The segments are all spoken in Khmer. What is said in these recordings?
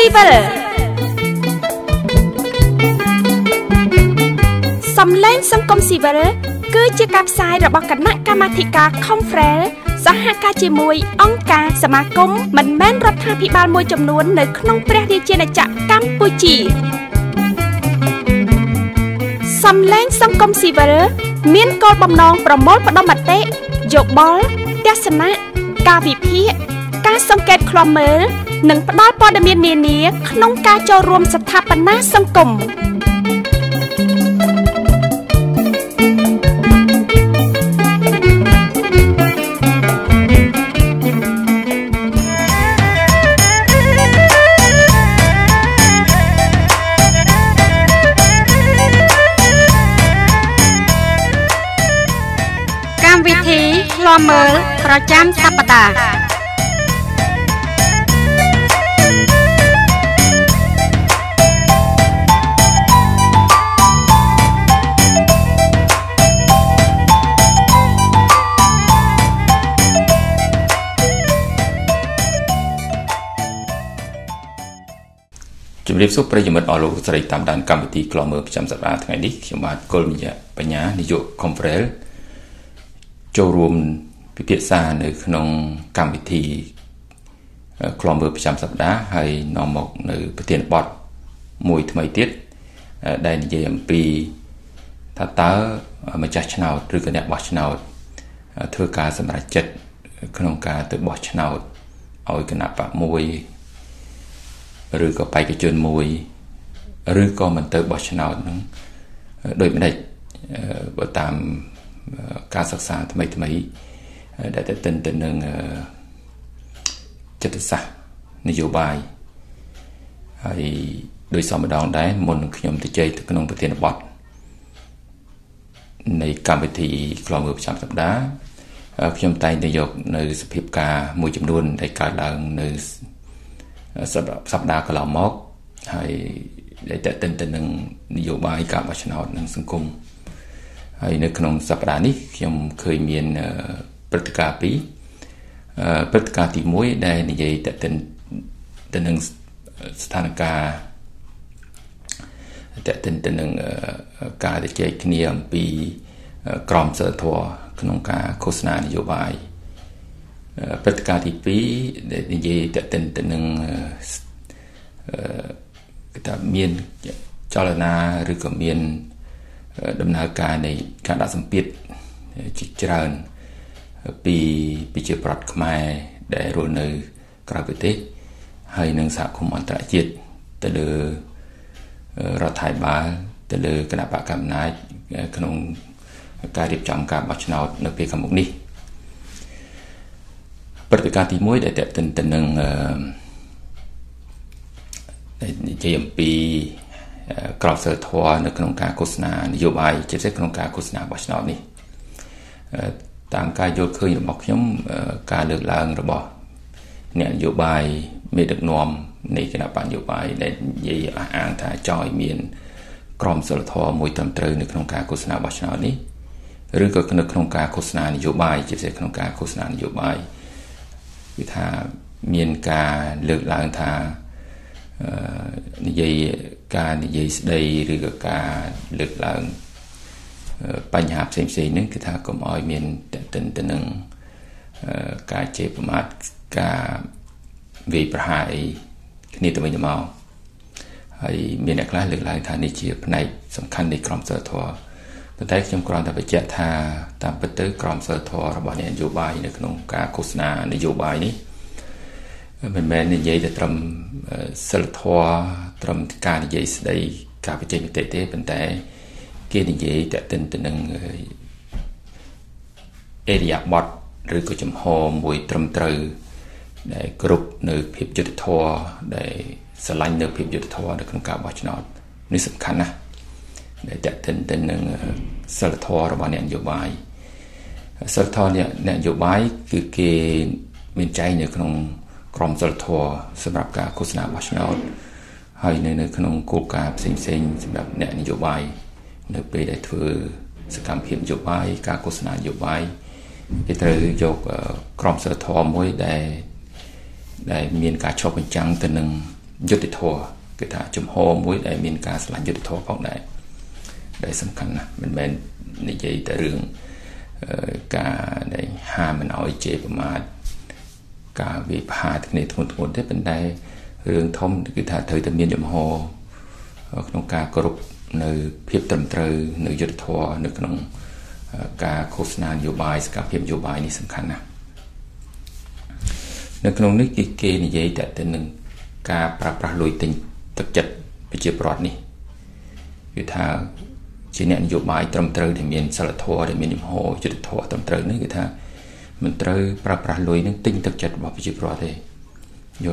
សង្គមស៊ីវិលសំឡេងសង្គមស៊ីវិលគឺជាការផ្សាយរបស់គណៈកម្មាធិការ Confrel សហការជាមួយអង្គការសមាគមមិនមែនរដ្ឋាភិបាលមួយចំនួននៅក្នុងព្រះរាជាណាចក្រកម្ពុជាសំឡេងសង្គមស៊ីវិលមានគោលបំណងប្រមូលផ្ដុំមតិយោបល់ទស្សនៈការវិភាគការសង្កេតឃ្លាំមើល និងផ្ដល់ព័ត៌មាននានា ក្នុងការចូលរួមស្ថាបនាសង្គមកម្មវិធីឃ្លាំមើលប្រចាំសប្តាហ៍ រាបសួរប្រិយមិត្តអស់លោកស្រីតាមដានកម្មវិធីក្លំមើលប្រចាំសប្តាហ៍ថ្ងៃនេះខ្ញុំបាទគុលមយៈបញ្ញានាយក Confrel ចូលរួមពិភាក្សានៅក្នុងកម្មវិធីក្លំមើលប្រចាំសប្តាហ៍ហើយនាំមកនៅប្រធានបទមួយថ្មីទៀតដែលនិយាយអំពីថាតើម្ចាស់ឆ្នោតឬក៏អ្នកបោះឆ្នោតធ្វើការសម្រេចចិត្តក្នុងការទៅបោះឆ្នោតឲ្យគណៈបកមួយ ឬក៏បេក្ខជនមួយឬក៏មិនទៅបោះឆ្នោតនឹងដូចម្ដេចបើតាមការសិក្សាថ្មីថ្មីដែលទៅទៅទៅនឹងចិត្តសាស្ត្រនយោបាយហើយដោយសមម្ដងដែរមុនខ្ញុំទៅជ័យទៅក្នុងប្រធានបទនៃកម្មវិធីក្លងមើលប្រចាំសប្តាហ៍ខ្ញុំតែងតែយកនៅសភាពការមួយចំនួនដែលកើតឡើងនៅ សប្តាហ៍កន្លងមកហើយដែលតេតិនទៅនឹងនយោបាយការបោះឆ្នោតនិងសង្គមហើយនៅក្នុងសប្តាហ៍នេះខ្ញុំឃើញមានព្រឹត្តិការណ៍ពីរព្រឹត្តិការណ៍ទី1ដែលនិយាយតេតិនទៅនឹងស្ថានភាពតេតិនទៅនឹងការជជែកគ្នាអំពីក្រមសីលធម៌ក្នុងការឃោសនានយោបាយ ព្រឹត្តិការណ៍ទី2ដែលនិយាយតទៅទៅនឹងគេថាមានចលនាឬក៏មានដំណើរការនៃការដាក់សម្ពាធជាច្រើនពីប្រជាប្រដ្ឋខ្មែរដែលរស់នៅក្រៅប្រទេសហើយនិងសហគមន៍អន្តរជាតិទៅលើរដ្ឋាភិបាលទៅលើគណៈបកកម្មាធិការក្នុងការរៀបចំការបោះឆ្នោតនៅពេលខាងមុខនេះ ព្រឹត្តិការណ៍ទី1ដែលតេតិនទៅនឹងនិយាយអំពីក្របសិលធម៌នៅក្នុងការឃោសនានយោបាយជាពិសេសក្នុងការឃោសនាបោះឆ្នោតនេះតាមការយល់ឃើញរបស់ខ្ញុំការលើកឡើងរបស់អ្នកនយោបាយមេដឹកនាំនៃគណៈបញ្ញយោបាយដែលនិយាយអះអាងថាចង់ឲ្យមាន ក្រមសិលធម៌មួយត្រឹមត្រូវនៅក្នុងការឃោសនាបោះឆ្នោតនេះឬក៏នៅក្នុងការឃោសនានយោបាយជាពិសេសក្នុងការឃោសនានយោបាយ គឺថាមានការលើកឡើងថានិយាយការនិយាយស្ដីឬក៏ការលើកឡើងបញ្ហាផ្សេងផ្សេងហ្នឹងគឺថាកុំឲ្យមានតន្តិនទៅនឹងការជេរប្រមាថការវាយប្រហារអីគ្នាទៅវិញទៅមកហើយមានអ្នកខ្លះលើកឡើងថានេះជាផ្នែកសំខាន់នៃក្រមសីលធម៌ ប៉ុន្តែខ្ញុំគ្រាន់តែបញ្ជាក់ថាតាមពិតទៅក្រមសីលធម៌របស់អ្នកនយោបាយនៅក្នុងការឃោសនានយោបាយនេះមិនមែននិយាយតែត្រឹមសិលធម៌ត្រឹមការនិយាយស្ដីការបញ្ចេញមតិទេប៉ុន្តែគេនិយាយតទៅទៅនឹងអេរិយាបថឬក៏ចំហមួយត្រឹមត្រូវដែលគ្រប់នៅភាពយុត្តិធម៌ដែលស្រឡាញ់នៅភាពយុត្តិធម៌នៅក្នុងការបោះឆ្នោតនេះសំខាន់ណាស់ ដែលតេតិនទៅនឹងសិលធម៌របស់អ្នកនយោបាយសិលធម៌អ្នកនយោបាយគឺគេមានចែងនៅក្នុងក្រមសិលធម៌សម្រាប់ការឃោសនាបោះឆ្នោតហើយនៅនៅក្នុងគោលការណ៍ផ្សេងផ្សេងសម្រាប់អ្នកនយោបាយនៅពេលដែលធ្វើសកម្មភាពនយោបាយការឃោសនានយោបាយគេត្រូវយកក្រមសិលធម៌មួយដែលដែលមានការឆ្លុះបញ្ចាំងទៅនឹងយុទ្ធធរគឺថាជំហរមួយដែលមានការឆ្លាញ់យុទ្ធធរផងដែរ ដែលសំខាន់ណាស់មិនមែននិយាយតែរឿងការដែលហាមមិនឲ្យជេរប្រមាថការវិភាគគ្នាធ្ងន់ធ្ងរទេប៉ុន្តែរឿងធំគឺថាត្រូវតែមានចំហក្នុងការគោរពនៅភាពត្រឹមត្រូវនៅយុទ្ធធម៌នៅក្នុងការឃោសនានយោបាយសកម្មភាពនយោបាយនេះសំខាន់ណាស់នៅក្នុងនេះគេគេនិយាយតែទៅនឹងការប្រើប្រាស់លុយទិញទឹកចិត្តប្រជាពលរដ្ឋនេះគឺថា ជាអ្នកនយោបាយត្រឹមត្រូវដែលមានសិលធម៌ដែលមានជំហរយុត្តិធម៌ត្រឹមត្រូវនេះគឺថាមិនត្រូវប្រើប្រាស់លុយនឹងទិញទឹកចិត្តរបស់ប្រជាពលរដ្ឋទេយ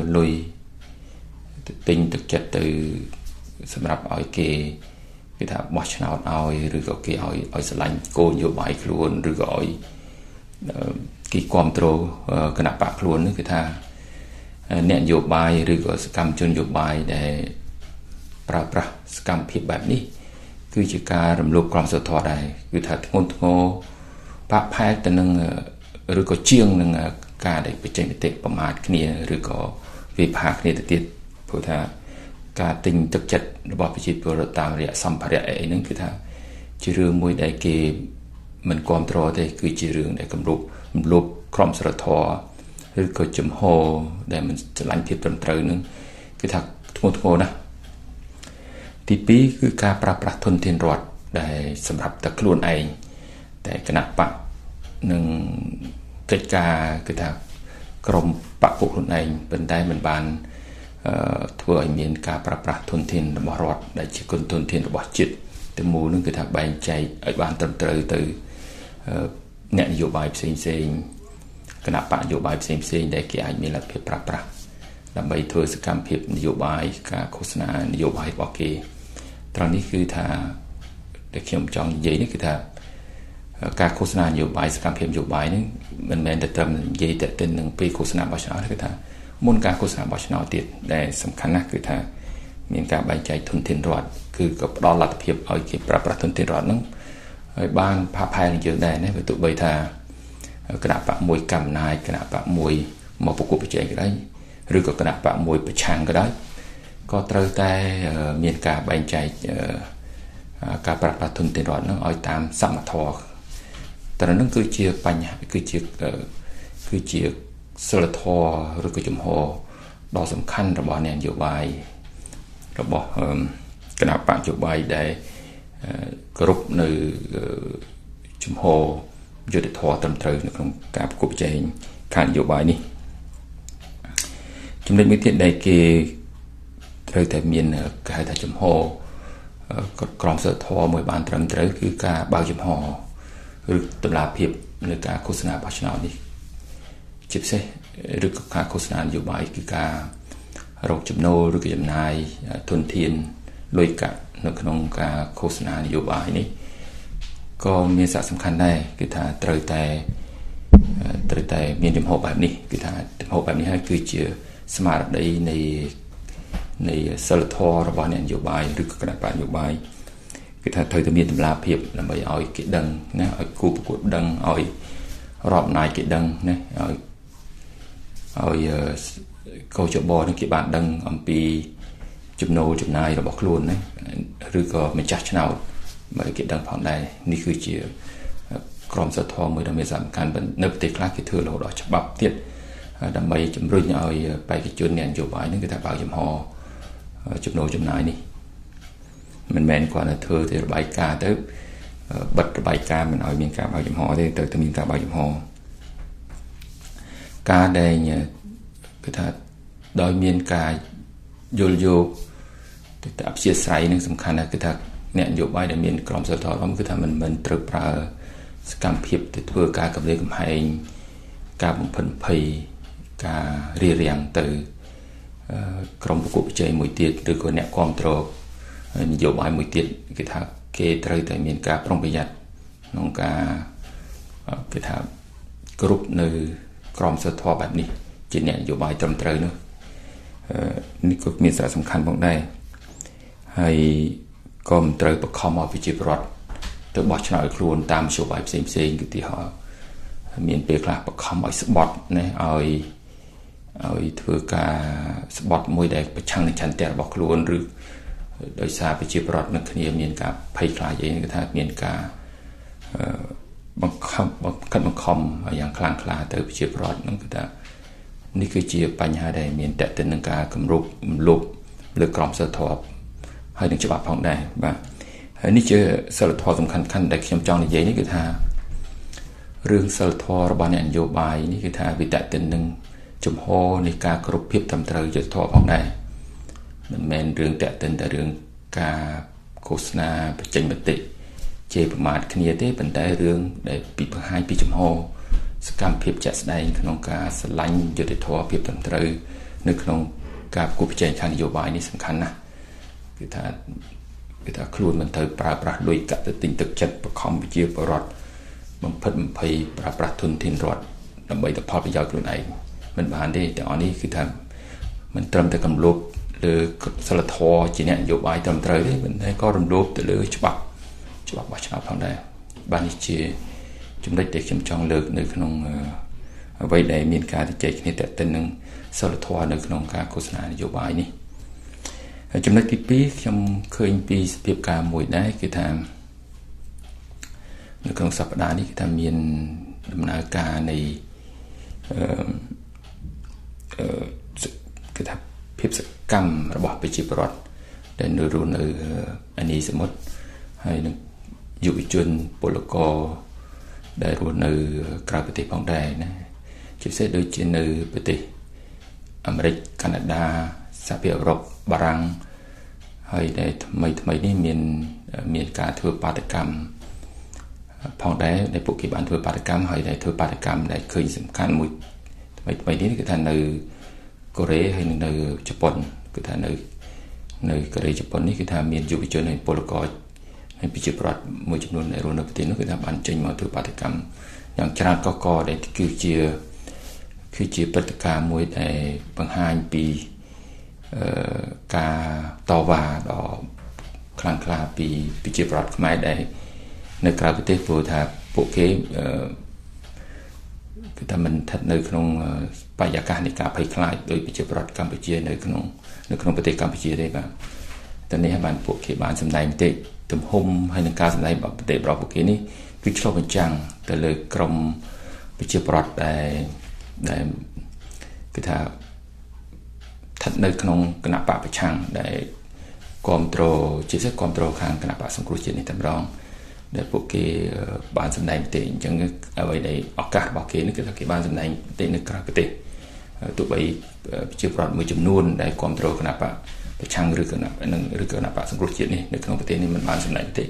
កលុយទិញទឹកចិត្តទៅសម្រាប់ឲ្យគេគេថាបោះឆ្នោតឲ្យឬក៏គេឲ្យឲ្យស្រឡាញ់គោលនយោបាយខ្លួនឬក៏ឲ្យគេគ្រប់គ្រងគណៈបកខ្លួននេះគឺថាអ្នកនយោបាយឬក៏សកម្មជននយោបាយដែលប្រើប្រាស់សកម្មភាពបែបនេះ គឺជាការរំលោភក្រមសីលធម៌ដែរគឺថាធ្ងន់ធ្ងរបាក់ផែកទៅនឹងឬក៏ជាងនឹងការដែលបញ្ចេញមតិប្រមាថគ្នាឬក៏វិភាគគ្នាទៅទៀតព្រោះថាការទិញទឹកចិត្តរបស់ប្រជាពលរដ្ឋតាមរយៈសម្ភារៈអីហ្នឹងគឺថាជារឿងមួយដែលគេមិនគ្រប់គ្រងទេ គឺជារឿងដែលគម្រប់រំលោភក្រមសីលធម៌ឬក៏ចំហដែលមិនឆ្លាញ់ភាពត្រឹមត្រូវនឹងគឺថាធ្ងន់ធ្ងរណាស់ ទី2គឺការប្រើប្រាស់ធនធានរដ្ឋដែលសម្រាប់តែខ្លួនឯងតែគណៈបកនឹងកិច្ចការគឺថាក្រមបកពួកខ្លួនឯងប៉ុន្តែមិនបានធ្វើឲ្យមានការប្រើប្រាស់ធនធានរបស់រដ្ឋដែលជាគុណធនធានរបស់ជាតិទាំងមូលនឹងគឺថាបែងចែកឲ្យបានត្រឹមត្រូវទៅអ្នកនយោបាយផ្សេងផ្សេងគណៈបកនយោបាយផ្សេងផ្សេងដែលគេអាចមានលទ្ធភាពប្រើប្រាស់ដើម្បីធ្វើសកម្មភាពនយោបាយការឃោសនានយោបាយរបស់គេ ត្រង់នេះគឺថាដែលខ្ញុំចង់និយាយនេះគឺថាការឃោសនានយោបាយសកម្មភាពនយោបាយនេះមិនមែនតែត្រឹមនិយាយតែទៅនឹងពេលឃោសនាបោះឆ្នោតទេគឺថាមុនការឃោសនាបោះឆ្នោតទៀតដែលសំខាន់ណាស់គឺថាមានការបែងចែកធនធានរដ្ឋគឺក៏ផ្ដល់លទ្ធភាពឲ្យគេប្រើប្រាស់ធនធានរដ្ឋហ្នឹងហើយបានផាផែនឹងយើងដែរណាបើទោះបីថាគណៈបកមួយកម្មណាយគណៈបកមួយមកប្រគល់ប្រជែងក៏ដោយឬក៏គណៈបកមួយប្រឆាំងក៏ដោយ ក៏ត្រូវតែមានការបែងចែកការប្រើប្រាស់ធនធានរដ្ឋនឹងឲ្យតាមសមធម៌តែនឹងគឺជាបញ្ហាគឺជាគឺជាសិលធម៌ឬក៏ជំហរដ៏សំខាន់របស់អ្នកនយោបាយរបស់គណៈបកនយោបាយដែលគ្រប់នៅជំហរយុទ្ធធម៌ត្រឹមត្រូវនៅក្នុងការប្រគល់ប្រជែងខាងនយោបាយនេះចំណុចមួយទៀតដែលគេ ត្រូវតែមានគេហៅថាចំហក្រមសីលធម៌មួយបានត្រឹមត្រូវគឺការបើកចំហឬតម្លាភាពនៅការឃោសនាបោះឆ្នោតនេះជាពិសេសឬក៏ការឃោសនានយោបាយគឺការរកចំណូលឬក៏ចំណាយទុនធានលុយកាក់នៅក្នុងការឃោសនានយោបាយនេះក៏មានសារៈសំខាន់ដែរគឺថាត្រូវតែត្រូវតែមានចំហបែបនេះគឺថាចំហបែបនេះហើយគឺជាស្មារតីនៃ នៃសិលធម៌របស់អ្នកនយោបាយឬក៏គណៈបកនយោបាយគឺថាត្រូវតែមានតម្លាភាពដើម្បីឲ្យគេដឹងណាឲ្យគូប្រកួតដឹងឲ្យរាប់ណាយគេដឹងណាឲ្យឲ្យកោចបនឹងគេបានដឹងអំពីចំណូលចំណាយរបស់ខ្លួនណាឬក៏ម្ចាស់ឆ្នោតបើគេដឹងផងដែរនេះគឺជាក្រមសីលធម៌មួយដ៏មានសំខាន់នៅប្រទេសខ្លះគេធ្វើរហូតដល់ច្បាប់ទៀតដើម្បីជំរុញឲ្យបេក្ខជនអ្នកនយោបាយនឹងគឺថាបើកចំហ ចំណូលចំណាយនេះមិនមែនគ្រាន់តែធ្វើទៅរបាយការណ៍ទៅបិទរបាយការណ៍មិនឲ្យមានការបើកចំហទេទៅតែមានការបើកចំហការដែលគឺថាដោយមានការយល់យោគទៅអព្យាស្រ័យនឹងសំខាន់ណាស់គឺថាអ្នកនយោបាយដែលមានក្រមសីលធម៌គឺថាមិនមិនត្រូវប្រើសកម្មភាពទៅធ្វើការកម្រិតកំហែងការបំផិនភ័យការរៀបរៀងទៅ ក្រុមប្រកួតប្រជែងមួយទៀតឬក៏អ្នកគ្រប់គ្រងនយោបាយមួយទៀតគេថាគេត្រូវតែមានការប្រុងប្រយ័ត្នក្នុងការគេថាគ្រប់នៅក្រមសីលធម៌បែបនេះជាអ្នកនយោបាយត្រឹមត្រូវនោះនេះក៏មានសារៈសំខាន់ផងដែរហើយក៏មិនត្រូវបខំឲ្យប្រជាពលរដ្ឋទៅបោះឆ្នោតឲ្យខ្លួនតាមនយោបាយផ្សេងផ្សេងឧទាហរណ៍មានពេលខ្លះបខំឲ្យស្បត់ណាឲ្យ ឲ្យធ្វើការស្បត់មួយដែលប្រឆាំងនឹងចន្ទៈរបស់ខ្លួនឬដោយសារប្រជាប្រដ្ឋនឹងគ្នាមានការភ័យខ្លាចអីគឺថាមានការបង្ខំបង្ខិតបង្ខំយ៉ាងខ្លាំងក្លាទៅប្រជាប្រដ្ឋនឹងគឺថានេះគឺជាបញ្ហាដែលមានតេតិននឹងការគម្រប់រំលោភលើក្រមសីលធម៌ហើយនឹងច្បាប់ផងដែរបាទហើយនេះជាសិលធម៌សំខាន់ៗដែលខ្ញុំចង់និយាយនេះគឺថារឿងសិលធម៌របស់អ្នកនយោបាយនេះគឺថាវាតេតិននឹង ជំហរនៃការគ្រប់ភាពត្រឹមត្រូវយុត្តិធម៌ផងដែរមិនមែនរឿងតេតិនតែរឿងការឃោសនាបញ្ចេញមតិជេរប្រមាថគ្នាទេប៉ុន្តែរឿងដែលពីបង្ហាញពីចំហសកម្មភាពជាក់ស្ដែងក្នុងការស្រឡាញ់យុត្តិធម៌ភាពត្រឹមត្រូវនៅក្នុងការប្រគល់ប្រជែងខាងនយោបាយនេះសំខាន់ណាស់គឺថាគឺថាខ្លួនមិនត្រូវប្រើប្រាស់លុយកាក់ទៅទិញទឹកចិត្តបខំវិជាបរដ្ឋបំផិតបំភ័យប្រើប្រាស់ទុនធានរដ្ឋដើម្បីទៅផលប្រយោជន៍ខ្លួនឯង មិនបានទេទាំងអស់នេះគឺថាមិនត្រឹមតែកំលោបលើសិលធម៌ជាអ្នកនយោបាយត្រឹមត្រូវទេប៉ុន្តែក៏រំលោភទៅលើច្បាប់ច្បាប់បោះឆ្នោតផងដែរបាននេះជាចំណុចដែលខ្ញុំចង់លើកនៅក្នុងអ្វីដែលមានការជជែកគ្នាតទៅនឹងសិលធម៌នៅក្នុងការឃោសនានយោបាយនេះហើយចំណុចទី2ខ្ញុំឃើញពីសភាពការមួយដែរគឺថានៅក្នុងសប្តាហ៍នេះគឺថាមានដំណើរការនៃអឺ គឺថាភាពសកម្មរបស់ប្រជាពលរដ្ឋដែលនៅរស់នៅអានីសមុទ្រហើយនឹងយុវជនពលករដែលរស់នៅក្រៅប្រទេសផងដែរណាជាពិសេសដូចជានៅប្រទេសអាមេរិកកាណាដាសហភាពអឺរ៉ុបបារាំងហើយដែលថ្មីថ្មីនេះមានមានការធ្វើបាតកម្មផងដែរដែលពួកគេបានធ្វើបាតកម្មហើយដែលធ្វើបាតកម្មដែលឃើញសំខាន់មួយ ថ្មីថ្មីនេះគឺថានៅកូរ៉េហើយនៅជប៉ុនគឺថានៅនៅកូរ៉េជប៉ុននេះគឺថាមានយុវជនហើយពលករហើយប្រជាប្រដ្ឋមួយចំនួនដែលរស់នៅប្រទេសនោះគឺថាបានចេញមកធ្វើបាតកម្មយ៉ាងច្រើនកកកដែលគឺជាគឺជាព្រឹត្តិការណ៍មួយដែលបង្ហាញពីអឺការតវ៉ាដ៏ខ្លាំងក្លាពីប្រជាប្រដ្ឋខ្មែរដែលនៅក្រៅប្រទេសព្រោះថាពួកគេអឺ គឺថាមិនស្ថិតនៅក្នុងបរិយាកាសនៃការភ័យខ្លាចដោយប្រជាប្រដ្ឋកម្ពុជានៅក្នុងនៅក្នុងប្រទេសកម្ពុជាទេបាទតែនេះបានពួកគេបានសម្ដែងមតិទំហំហើយនឹងការសម្ដែងរបស់ប្រទេសរបស់ពួកគេនេះគឺឆ្លុះបញ្ចាំងទៅលើក្រមប្រជាប្រដ្ឋដែលដែលគឺថាស្ថិតនៅក្នុងគណៈបកប្រឆាំងដែលគ្រប់គ្រងជាពិសេសគ្រប់គ្រងខាងគណៈបកសង្គ្រោះជាតិនេះតែម្ដង ដែលពួកគេបានសម្ដែងទេអញ្ចឹងអ្វីដែលឱកាសរបស់គេនេះគឺថាគេបានសម្ដែងទេនៅក្រៅប្រទេសទោះបីប្រជាប្រដ្ឋមួយចំនួនដែលគ្រប់គ្រងគណៈបកប្រឆាំងឬគណៈនឹងឬគណៈបកសង្គ្រោះជាតិនេះនៅក្នុងប្រទេសនេះមិនបានសម្ដែងទេ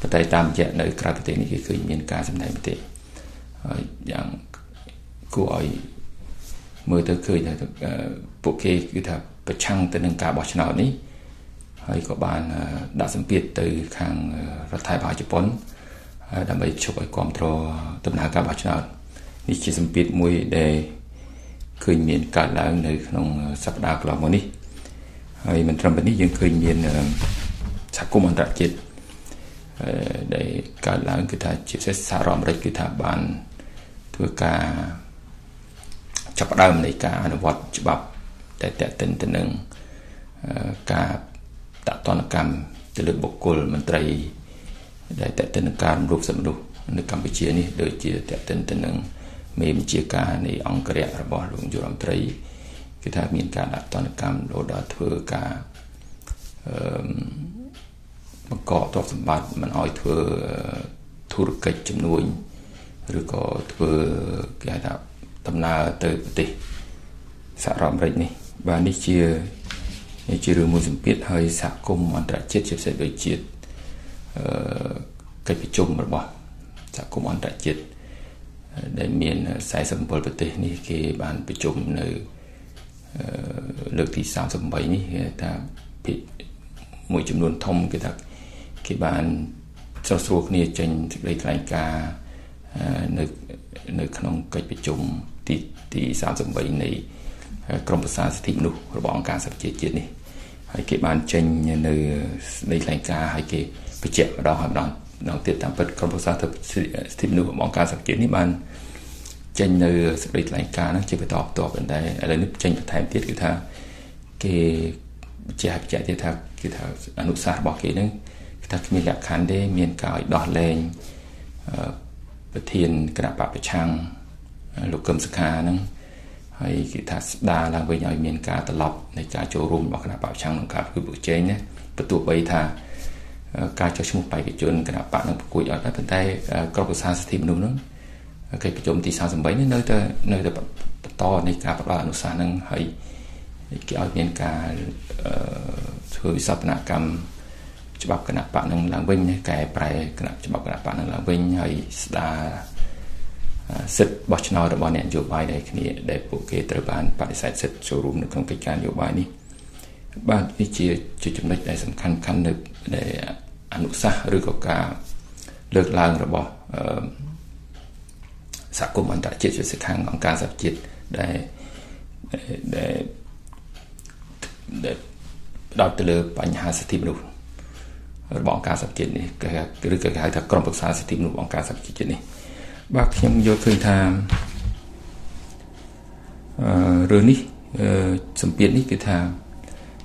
ប៉ុន្តែតាមរយៈនៅក្រៅប្រទេសនេះគេឃើញមានការសម្ដែងទេហើយយ៉ាងគួរឲ្យមើលទៅឃើញថាពួកគេគឺថាប្រឆាំងទៅនឹងការបោះឆ្នោតនេះ ហើយក៏បានដាក់សម្ពាធទៅខាងរដ្ឋាភិបាលជប៉ុនដើម្បីជប់ឲ្យគ្រប់គ្រងដំណើរការបោះឆ្នោតនេះជាសម្ពាធមួយដែលឃើញមានកើតឡើងនៅក្នុងសប្តាហ៍កន្លងមកនេះហើយមិនត្រឹមតែនេះយើងឃើញមានសហគមន៍អន្តរជាតិដែលកើតឡើងគឺថាជាពិសេសសហរដ្ឋអាមេរិកគឺថាបានធ្វើការចាប់ផ្ដើមនៃការអនុវត្តច្បាប់តែតេតិនទៅនឹងការ តតនកម្មទៅលើបុគ្គលមន្ត្រីដែលតេតិននឹងការរំលោភសិទ្ធិមនុស្សនៅកម្ពុជានេះដូចជាតេតិនទៅនឹងមេបញ្ជាការនៃអង្គរៈរបស់លោកយុរដ្ឋមន្ត្រីគឺថាមានការដាក់តនកម្មលោដល់ធ្វើការអឺបង្កទ្រព្យសម្បត្តិមិនឲ្យធ្វើធុរកិច្ចចំនួនឬក៏ធ្វើគេហៅថាដំណើរទៅប្រទេសសហរដ្ឋអាមេរិកនេះបាទនេះជា ជារឿងមួយសម្ពាធហើយសហគមន៍អន្តរជាតិជាពិសេសដូចជាអឺកិច្ចប្រជុំរបស់សហគមន៍អន្តរជាតិដែលមាន47ប្រទេសនេះគេបានប្រជុំនៅលើកទី38នេះគេថាភាគមួយចំនួនធំគេថាគេបានស្រោះស្រួលគ្នាចេញសេចក្តីថ្លែងការណ៍នៅនៅក្នុងកិច្ចប្រជុំទីទី38នៃ ក្រមប្រសាសិទ្ធិមនុស្សរបស់អង្គការសហប្រជាជាតិនេះហើយគេបានចេញនៅនៃថ្លែងការណ៍ហើយគេបញ្ជាក់ម្ដងហើយម្ដងម្ដងទៀតតាមពិតក្រមប្រសាសិទ្ធិមនុស្សរបស់អង្គការសហប្រជាជាតិនេះបានចេញនៅសេចក្តីថ្លែងការណ៍ហ្នឹងជាបន្តបន្ទាប់ប៉ុន្តែឥឡូវនេះចេញបន្ថែមទៀតគឺថាគេជាបញ្ជាក់ទៀតថាគឺថាអនុសាសន៍របស់គេហ្នឹងគឺថាគ្មានលក្ខខណ្ឌទេមានការឲ្យដោះលែងប្រធានគណៈបពប្រឆាំងលោកកឹមសុខាហ្នឹង ហើយគេថាស្ដារឡើងវិញឲ្យមានការត្រឡប់នៃការចូលរួមរបស់គណៈបពប្រឆាំងក្នុងការប្រគល់ប្រជែងណាបន្ទាប់បីថាការចុះឈ្មោះបេក្ខជនគណៈបកនឹងប្រគួតអត់ដែរប៉ុន្តែក្រមប្រសាសិទ្ធិមនុស្សហ្នឹងកិច្ចប្រជុំទី38នេះនៅតែនៅតែបន្តនៃការផ្ដល់អនុសាសន៍ហ្នឹងហើយគេឲ្យមានការធ្វើវិសោធនកម្មច្បាប់គណៈបកនឹងឡើងវិញកែប្រែគណៈច្បាប់គណៈបកនឹងឡើងវិញហើយស្ដារ សិទ្ធិបោះឆ្នោតរបស់អ្នកនយោបាយដែលគ្នាដែលពួកគេត្រូវបានបដិសេធសិទ្ធិចូលរួមនៅក្នុងកិច្ចការនយោបាយនេះបាទនេះជាជាចំណុចដែលសំខាន់ខាន់នៅដែលអនុសាសន៍ឬក៏ការលើកឡើងរបស់សហគមន៍អន្តរជាតិជាសិខាងអង្គការសហជាតិដែលដែលដែលផ្ដោតទៅលើបញ្ហាសិទ្ធិមនុស្សរបស់អង្គការសហជាតិនេះគេឬក៏គេហៅថាក្រុមប្រឹក្សាសិទ្ធិមនុស្សអង្គការសហជាតិនេះ បាទខ្ញុំយល់ឃើញថាអឺរឿងនេះសម្ពាធនេះគឺថា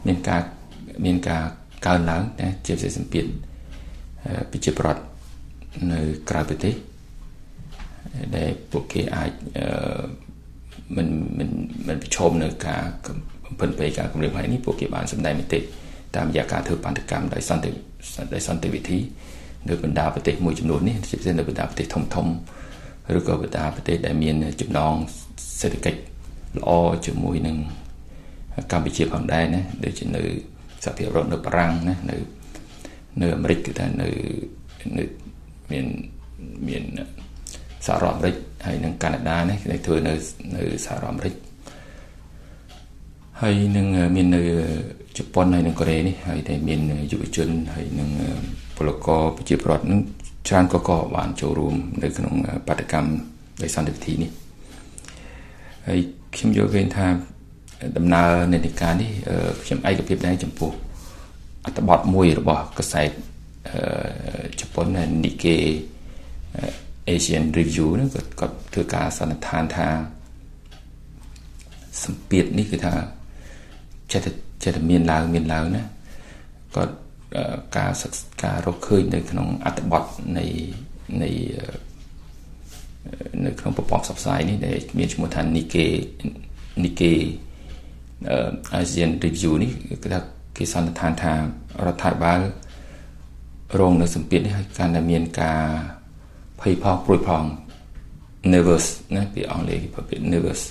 មានការមានការកើនឡើងណាជាពិសេសសម្ពាធប្រជាប្រដ្ឋនៅក្រៅប្រទេសដែលពួកគេអាចមិនមិនមិនប្រឈមនៅការបំពេញពេកការគម្រាមកំហែងនេះពួកគេបានសម្ដែងមតិតាមរយៈការធ្វើបណ្ឌកម្មដោយសន្តិដោយសន្តិវិធីនៅបណ្ដាប្រទេសមួយចំនួននេះជាពិសេសនៅបណ្ដាប្រទេសធំធំ ឬក៏បណ្ដាប្រទេសដែលមានចំណងសេដ្ឋកិច្ចល្អជាមួយនឹងកម្ពុជាផងដែរណាដូចជានៅសហភាពរដ្ឋនៅបារាំងណានៅនៅអាមេរិកគឺថានៅនៅមានមានសហរដ្ឋអាមេរិកហើយនិងកាណាដាណាគេធ្វើនៅនៅសហរដ្ឋអាមេរិកហើយនឹងមាននៅជប៉ុនហើយនិងកូរ៉េនេះហើយតែមានយុវជនហើយនឹងពលករប្រជាពលរដ្ឋនឹង ច្រើនក៏ក៏បានចូលរួម នៅក្នុងបដកម្មដោយសន្តិវិធីនេះហើយខ្ញុំយល់ឃើញថាដំណើរនៃនីការនេះខ្ញុំឯកភាពដែរចំពោះអត្ថបទមួយរបស់កសែតជប៉ុននីកេ Asian Review ហ្នឹងគាត់គាត់ធ្វើការសន្និដ្ឋានថាសម្ពាធនេះគឺថាចិត្តចិត្តមានឡើងមានឡើងណាគាត់ ការសិក្សាការរកឃើញនៅក្នុងអត្ថបទនៃនៃនៅក្នុងប្រព័ន្ធផ្សព្វផ្សាយនេះដែលមានឈ្មោះថា Nikkei Nikkei ASEAN Review នេះគឺថាគេសន្និដ្ឋានថារដ្ឋាភិបាលរងនៅសម្ពាធនេះហើយកាន់តែមានការភ័យផងព្រួយផង nervous ណាពីអង់គ្លេសគេប្រើពាក្យ nervous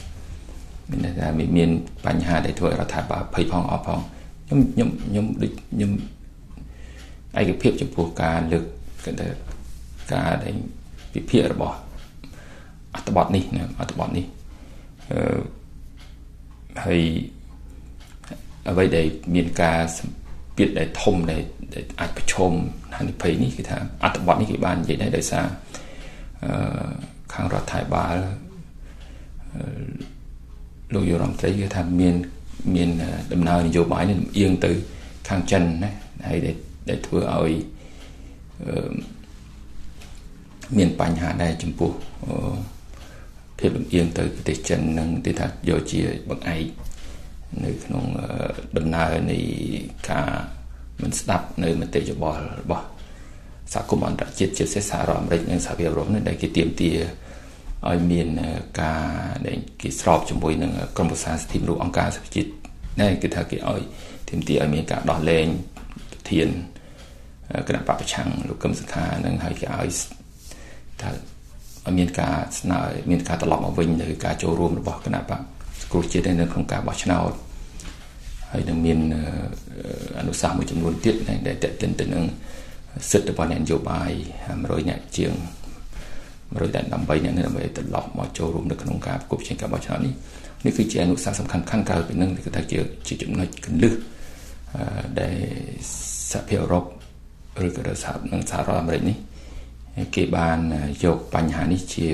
មានន័យថាមានបញ្ហាដែលធ្វើឲ្យរដ្ឋាភិបាលភ័យផងអស់ផងខ្ញុំខ្ញុំខ្ញុំដូចខ្ញុំ ឯកភាពចំពោះការលើកគេការដែលវិភាគរបស់អត្ថបទនេះណាអត្ថបទនេះអឺហើយអ្វីដែលមានការសម្ពាធដែលធំដែលអាចប្រឈមហានិភ័យនេះគឺថាអត្ថបទនេះគេបាននិយាយដែរដោយសារអឺខាងរដ្ឋាភិបាលលោកយុរដ្ឋមន្ត្រីគឺថាមានមានដំណើរនយោបាយនេះលំអៀងទៅខាងចិនណាហើយដែល ធ្វើឲ្យមានបញ្ហាដែរចំពោះភាពលំអៀងទៅប្រទេសចិននឹងទីថាយកជាបង្អែកនៅក្នុងដំណើរនៃការមិនស្ដាប់នៅមតិយោបល់របស់សហគមន៍អន្តរជាតិជាពិសេសសហរដ្ឋអាមេរិកនិងសហភាពអឺរ៉ុបនេះដែលគេទាមទារឲ្យមានការដែលគេស្របជាមួយនឹងក្រមប្រសាសិទ្ធិមនុស្សអង្គការសហជាតិនេះគឺថាគេឲ្យទាមទារឲ្យមានការដោះលែងប្រធាន គណៈបពប្រឆាំងលោកកឹមសុខានឹងឲ្យគេឲ្យថាឲ្យមានការស្នើមានការត្រឡប់មកវិញនៅការចូលរួមរបស់គណៈបកគ្រូជាតិនៅក្នុងការបោះឆ្នោតហើយនឹងមានអនុសាសន៍មួយចំនួនទៀតដែលតេតិនទៅនឹងសិទ្ធិរបស់អ្នកនយោបាយ100អ្នកជាង100តែដើម្បីអ្នកនេះដើម្បីត្រឡប់មកចូលរួមនៅក្នុងការប្រគល់ជាការបោះឆ្នោតនេះនេះគឺជាអនុសាសន៍សំខាន់ខាន់ក្រៅពីនឹងគឺថាជាជាចំណុចកលឹះដែលសហភាពអឺរ៉ុប ឬក៏សហនឹងសហរដ្ឋអាមេរិកនេះគេបានយកបញ្ហានេះជា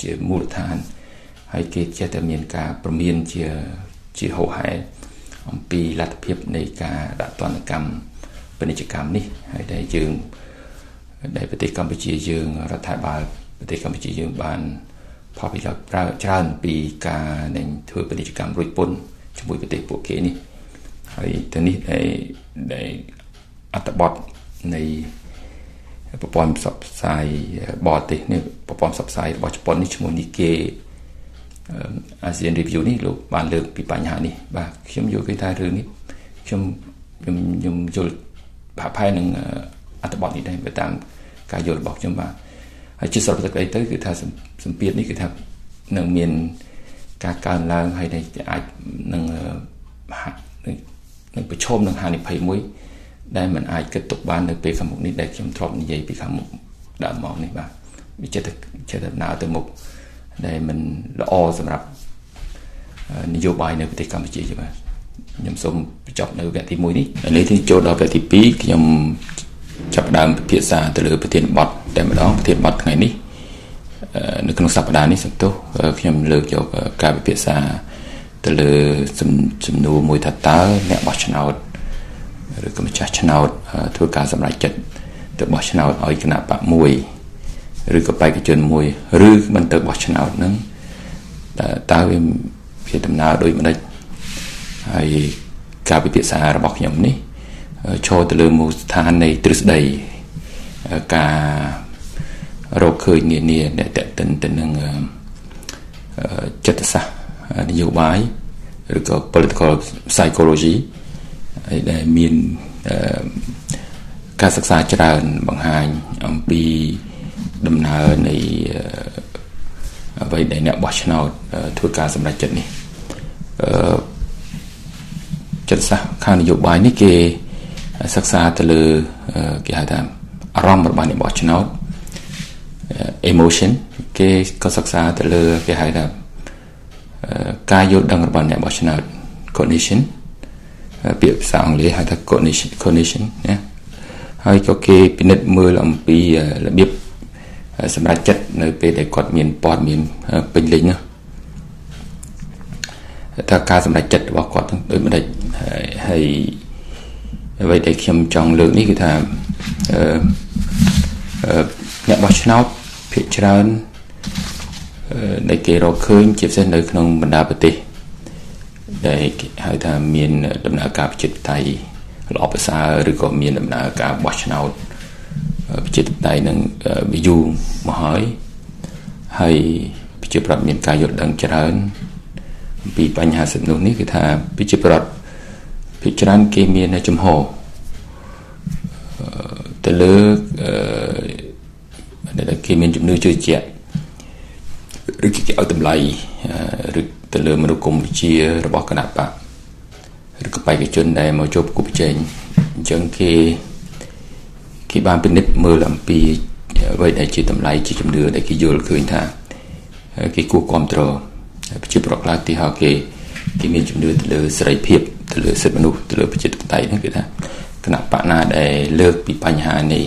ជាមូលដ្ឋានហើយគេចេះតែមានការប្រមានជាជាហោហែអំពីលទ្ធភាពនៃការដាក់ទណ្ឌកម្មពាណិជ្ជកម្មនេះហើយដែលយើងដែលប្រទេសកម្ពុជាយើងរដ្ឋាភិបាលប្រទេសកម្ពុជាយើងបានផលប្រយោជន៍ប្រើច្រើនពីការនឹងធ្វើពាណិជ្ជកម្មរួចពន្ធជាមួយប្រទេសពួកគេនេះហើយទៅនេះដែលដែលអត្តបទ នៃប្រព័ន្ធផ្សព្វផ្សាយបរទេសនេះប្រព័ន្ធផ្សព្វផ្សាយរបស់ជប៉ុននេះឈ្មោះនេះគេ ASEAN Review នេះលោកបានលើកពីបញ្ហានេះបាទខ្ញុំយល់ឃើញថារឿងនេះខ្ញុំខ្ញុំខ្ញុំយល់ប្រហែលនឹងអត្ថបទនេះដែរបើតាមការយល់របស់ខ្ញុំបាទហើយជាសរុបទៅទៅគឺថាសម្ពាធនេះគឺថានឹងមានការកើនឡើងហើយអាចនឹងនឹងប្រឈមនឹងហានិភ័យមួយ ដែលมันអាចគិតទុកបាននៅពេលខាងមុខនេះដែលខ្ញុំធ្លាប់និយាយពីខាងមុខដើមមកនេះបាទវាចិត្តចិត្តដំណើរទៅមុខដែលมันល្អសម្រាប់នយោបាយនៅប្រទេសកម្ពុជាទេបាទខ្ញុំសូមបញ្ចប់នៅវគ្គទី1នេះឥឡូវទីចូលដល់វគ្គទី2ខ្ញុំចាប់ដើមពិភាក្សាទៅលើប្រធានបទតែម្ដងប្រធានបទថ្ងៃនេះនៅក្នុងសប្តាហ៍នេះសំទោសខ្ញុំលើកយកការពិភាក្សាទៅលើសំណួរមួយថាតើអ្នកបោះឆ្នោត ឬក៏ម្ចាស់ឆ្នោតធ្វើការសម្រេចចិត្តទៅបោះឆ្នោតឲ្យគណៈបកមួយឬក៏បេក្ខជនមួយឬមិនទៅបោះឆ្នោតនឹងតើវាជាដំណើរដូចម្ដេចហើយការពិភាក្សារបស់ខ្ញុំនេះឈរទៅលើមូលដ្ឋាននៃទ្រឹស្ដីការរកឃើញនានាដែលតេតិនទៅនឹងចិត្តសាស្ត្រនយោបាយឬក៏ political psychology ហើយដែលមានការសិក្សាច្រើនបង្ហាញអំពីដំណើរនៃអ្វីដែលអ្នកបោះឆ្នោតធ្វើការសម្រេចចិត្តនេះអឺចិត្តសាស្ត្រខាងនយោបាយនេះគេសិក្សាទៅលើគេហៅថាអារម្មណ៍របស់អ្នកបោះឆ្នោត emotion គេក៏សិក្សាទៅលើគេហៅថាការយល់ដឹងរបស់អ្នកបោះឆ្នោត cognition ពាក្យភាសាអង់គ្លេសហៅថា cognition cognition ណាហើយក៏គេពិនិត្យមើលអំពីរបៀបសម្រាប់ចិត្តនៅពេលដែលគាត់មានព័ត៌មានពេញលេញណាថាការសម្រេចចិត្តរបស់គាត់ដូចម្ដេចហើយអ្វីដែលខ្ញុំចង់លើកនេះគឺថាអឺអ្នកបោះឆ្នោតភាគច្រើនដែលគេរកឃើញជាពិសេសនៅក្នុងបណ្ដាប្រទេស ដែលហៅថាមានដំណើរការប្រជាធិបតេយ្យល្អប្រសើរឬក៏មានដំណើរការបោះឆ្នោតប្រជាធិបតេយ្យនឹងវាយូរមកហើយហើយប្រជាប្រដ្ឋមានការយល់ដឹងច្រើនអំពីបញ្ហាសំណុះនេះគឺថាប្រជាប្រដ្ឋភាគច្រើនគេមានចំហទៅលើអឺគេមានជំនឿជឿជាក់ឬគេឲ្យតម្លៃឬ ទៅលើមនុស្សកម្ពុជារបស់គណៈបកឬក៏បេក្ខជនដែលមកចូលប្រគល់ប្រជែងអញ្ចឹងគេគេបានពិនិត្យមើលអំពីអ្វីដែលជាតម្លៃជាជំនឿដែលគេយល់ឃើញថាគេគួរគ្រប់គ្រងប្រជាប្រដ្ឋខ្លះទីហោគេគេមានជំនឿទៅលើសេរីភាពទៅលើសិទ្ធិមនុស្សទៅលើប្រជាធិបតេយ្យហ្នឹងគឺថាគណៈបកណាដែលលើកពីបញ្ហានៃ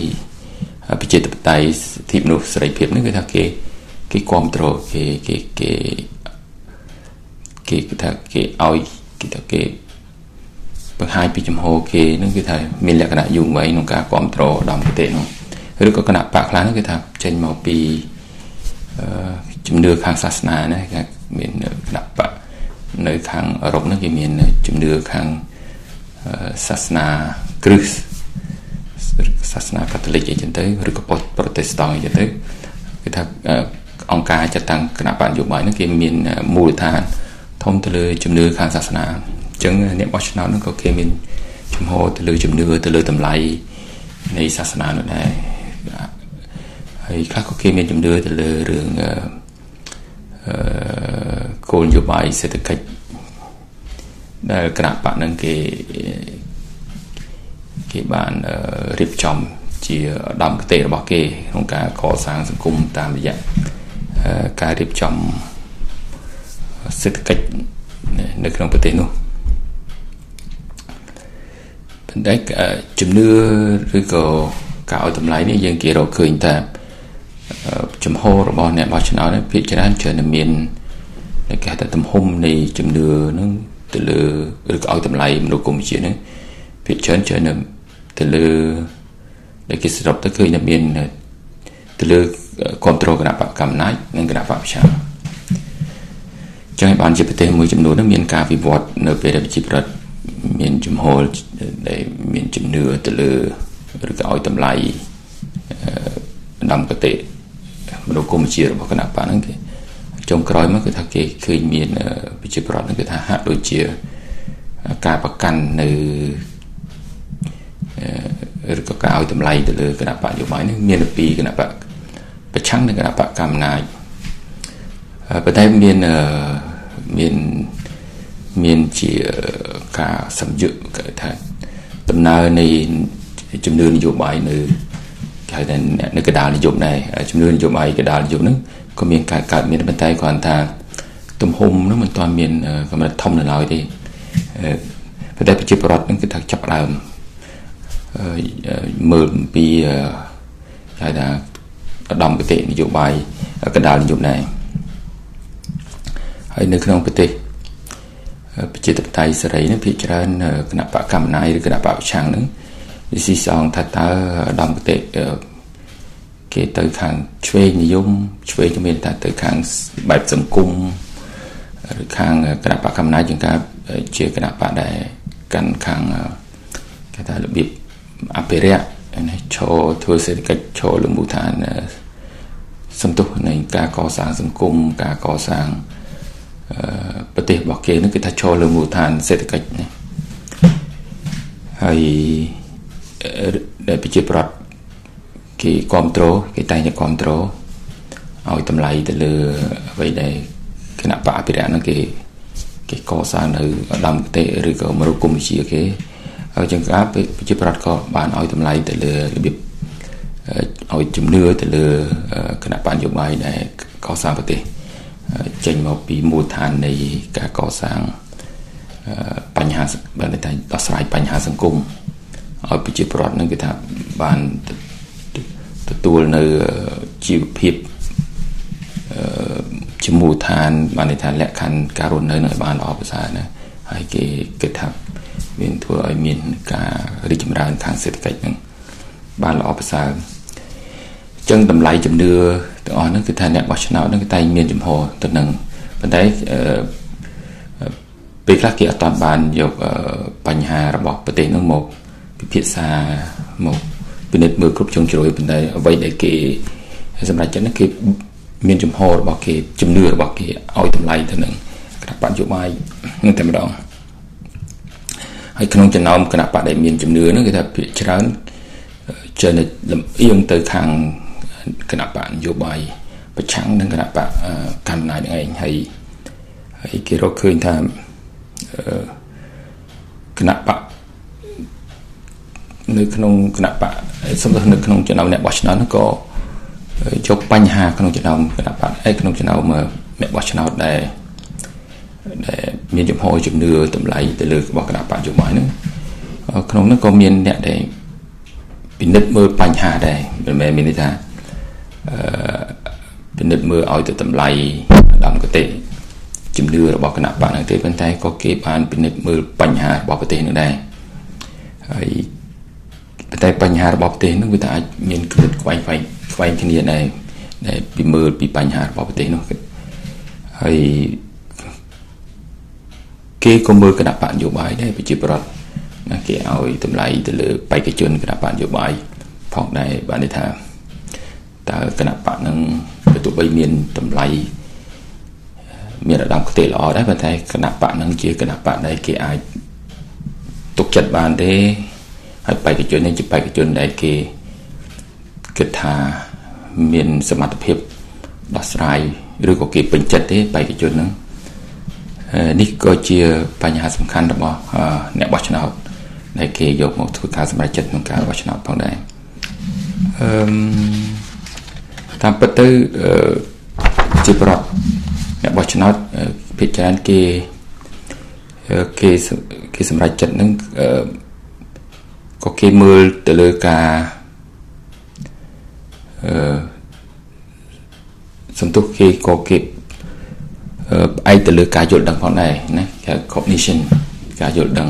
ប្រជាធិបតេយ្យសិទ្ធិមនុស្សសេរីភាពហ្នឹងគឺថាគេគេគ្រប់គ្រងគេគេគេ គេគឺថាគេឲ្យគេថាគេបង្ហាញពីចំហគេនឹងគឺថាមានលក្ខណៈយូរវែងក្នុងការគ្រប់គ្រងដល់ប្រទេសនោះឬក៏គណៈបកខ្លះហ្នឹងគឺថាចេញមកពីជំនឿខាងសាសនាណាគេមានគណៈបកនៅខាងអឺរ៉ុបហ្នឹងគេមានជំនឿខាងសាសនាគ្រីស្ទសាសនាកាតូលិកអីចឹងទៅឬក៏ប្រូតេស្តង់អីចឹងទៅគឺថាអង្គការចាត់តាំងគណៈបកនយោបាយហ្នឹងគេមានមូលដ្ឋាន ធំទៅលើជំនឿខាងសាសនាអញ្ចឹងអ្នកបោះឆ្នោតហ្នឹងក៏គេមានជំហរទៅលើជំនឿទៅលើតម្លៃនៃសាសនានោះដែរហើយខ្លះក៏គេមានជំនឿទៅលើរឿងអឺគោលនយោបាយសេដ្ឋកិច្ចដែលគណៈបកហ្នឹងគេគេបានរៀបចំជាដំគតិរបស់គេក្នុងការកសាងសង្គមតាមរយៈការរៀបចំ សេដ្ឋកិច្ចនៅក្នុងប្រទេសនោះប៉ុន្តែជំនឿឬក៏ការឲ្យតម្លៃនេះយើងគេរកឃើញថាចំហរបស់អ្នកបោះឆ្នោតនេះភាគច្រើនច្រើនតែមានគេហៅថាទំហំនៃជំនឿហ្នឹងទៅលើឬក៏ឲ្យតម្លៃមនុស្សកម្ពុជាហ្នឹងភាគច្រើនច្រើនទៅលើដែលគេសរុបទៅឃើញថាមានទៅលើគ្រប់គ្រងគណៈបកកម្មាណាចនិងគណៈបកប្រជា ចឹងឲ្យបានជាប្រទេសមួយចំនួនហ្នឹងមានការវិវត្តនៅពេលដែលប្រជាប្រដ្ឋមានជំហរដែលមានជំនឿទៅលើឬក៏ឲ្យតម្លៃដំកតិមនុស្សគុំជារបស់គណៈបកហ្នឹងគេចុងក្រោយមកគឺថាគេឃើញមានប្រជាប្រដ្ឋហ្នឹងគឺថាហាក់ដូចជាការប្រកាន់នៅឬក៏ការឲ្យតម្លៃទៅលើគណៈបកយោបាយនេះមានពីគណៈបកប្រឆាំងនឹងគណៈបកកម្មាណាចប៉ុន្តែមាន មានមានជាការសម្យុគេថាដំណើរនៃជំនឿនយោបាយនៅគេហៅថានៅកដាលនិយមដែរជំនឿនយោបាយកដាលនិយមហ្នឹងក៏មានការកើតមានប៉ុន្តែគ្រាន់ថាទំហំហ្នឹងមិនទាន់មានកម្រិតធំនៅឡើយទេប៉ុន្តែប្រជាពលរដ្ឋហ្នឹងគឺថាចាប់ដើមមើលពីគេថាឧត្តមគតិនយោបាយកដាលនិយមដែរ ហើយនៅក្នុងប្រទេសប្រជាធិបតេយ្យសេរីនេះភាគច្រើនគណៈបកកម្មាណាយឬគណៈបកប្រឆាំងនឹងនិយាយសងថាតើឧត្តមគតិគេទៅខាងឆ្វេងនិយមឆ្វេងមានថាទៅខាងបែបសង្គមឬខាងគណៈបកកម្មាណាយជាងការជាគណៈបកដែលកាន់ខាងគេថារបៀបអភិរក្សនេះឈរធ្វើសេដ្ឋកិច្ចឈរលើមូលដ្ឋានសន្ទុះនៃការកសាងសង្គមការកសាង ប្រទេសរបស់គេនឹងគឺថាឈរលើមូលដ្ឋានសេដ្ឋកិច្ចនេះហើយដែលប្រជាប្រដ្ឋគេគ្រប់គ្រងគេតែងតែគ្រប់គ្រងឲ្យតម្លៃទៅលើអ្វីដែលគណៈបកអភិរក្សហ្នឹងគេគេកសាងនៅឧត្តមគតិឬក៏មរុគមវិជាគេហើយចឹងការប្រជាប្រដ្ឋក៏បានឲ្យតម្លៃទៅលើរបៀបឲ្យជំនឿទៅលើគណៈបញ្ញយោបាយដែលកសាងប្រទេស ចេញមកពីមូលដ្ឋាននៃការកសាងបញ្ហាបានតែដោះស្រាយបញ្ហាសង្គមឲ្យប្រជាពលរដ្ឋនឹងគេថាបានទទួលនៅជីវភាពជាមូលដ្ឋានបានន័យថាលក្ខខណ្ឌការរស់នៅនៅបានល្អប្រសើរណាហើយគេគិតថាមានធ្វើឲ្យមានការរីកចម្រើនខាងសេដ្ឋកិច្ចនឹងបានល្អប្រសើរ ចឹងតម្លៃជំនឿទាំងអស់ហ្នឹងគឺថាអ្នកបោះឆ្នោតហ្នឹងគឺតែមានចំហទៅនឹងប៉ុន្តែពេលខ្លះគេអត់តាន់បានយកបញ្ហារបស់ប្រទេសហ្នឹងមកពិភាក្សាមកពិនិត្យមើលគ្រប់ជ្រុងជ្រោយប៉ុន្តែអ្វីដែលគេសម្រាប់ចិត្តហ្នឹងគេមានចំហរបស់គេជំនឿរបស់គេឲ្យតម្លៃទៅនឹងគណៈបច្ចុប្បន្ននឹងតែម្ដងហើយក្នុងចំណោមគណៈបកដែលមានជំនឿហ្នឹងគេថាភាគច្រើនចេះលំអៀងទៅខាង គណៈបកនយោបាយប្រឆាំងនឹងគណៈបកកម្មានឹងឯងហើយហើយគេរកឃើញថាគណៈបកនៅក្នុងគណៈបកសំដៅនៅក្នុងចំណោមអ្នកបោះឆ្នោតក៏យកបញ្ហាក្នុងចំណោមគណៈបកឯក្នុងចំណោមអ្នកបោះឆ្នោតដែលដែលមានចំហជំនឿតម្លៃទៅលើរបស់គណៈបកយោបាយហ្នឹងក្នុងនោះក៏មានអ្នកដែលពិនិត្យមើលបញ្ហាដែរមិនមែនមានន័យថាអឺ ពិនិត្យមើលឲ្យទៅតម្លៃដំកទេជំនឿរបស់គណៈបកហ្នឹងទេប៉ុន្តែក៏គេបានពិនិត្យមើលបញ្ហារបស់ប្រទេសនឹងដែរហើយប៉ុន្តែបញ្ហារបស់ប្រទេសហ្នឹងវាថាអាចមានគំនិតខ្វែងខ្វែងខ្វែងគ្នាដែរដែលពីមើលពីបញ្ហារបស់ប្រទេសនោះហើយគេក៏មើលគណៈបកនយោបាយដែរប្រជាប្រដ្ឋណាគេឲ្យតម្លៃទៅលើបេក្ខជនគណៈបកនយោបាយផងដែរបានន័យថា តើគណៈបកនឹងបើទោះបីមានតម្លៃមានរដាប់ខ្ទេល្អដែរប៉ុន្តែគណៈបកនឹងជាគណៈបកដែលគេអាចទុកចិត្តបានទេហើយបេក្ខជននេះជាបេក្ខជនដែលគេគិតថាមានសមត្ថភាពដោះស្រាយឬក៏គេពេញចិត្តទេបេក្ខជននឹងនេះក៏ជាបញ្ហាសំខាន់របស់អ្នកបោះឆ្នោតដែលគេយកមកធ្វើការសម្រេចចិត្តក្នុងការបោះឆ្នោតផងដែរអឺ តាមពិតទៅជាប្រដ្ឋអ្នកបោះឆ្នោតភាគច្រើនគេគេគេសម្រេចចិត្តនឹងក៏គេមើលទៅលើការអឺសន្ទុះគេក៏គេផ្អែកទៅលើការយល់ដឹងផងដែរណាគេ cognition ការយល់ដឹង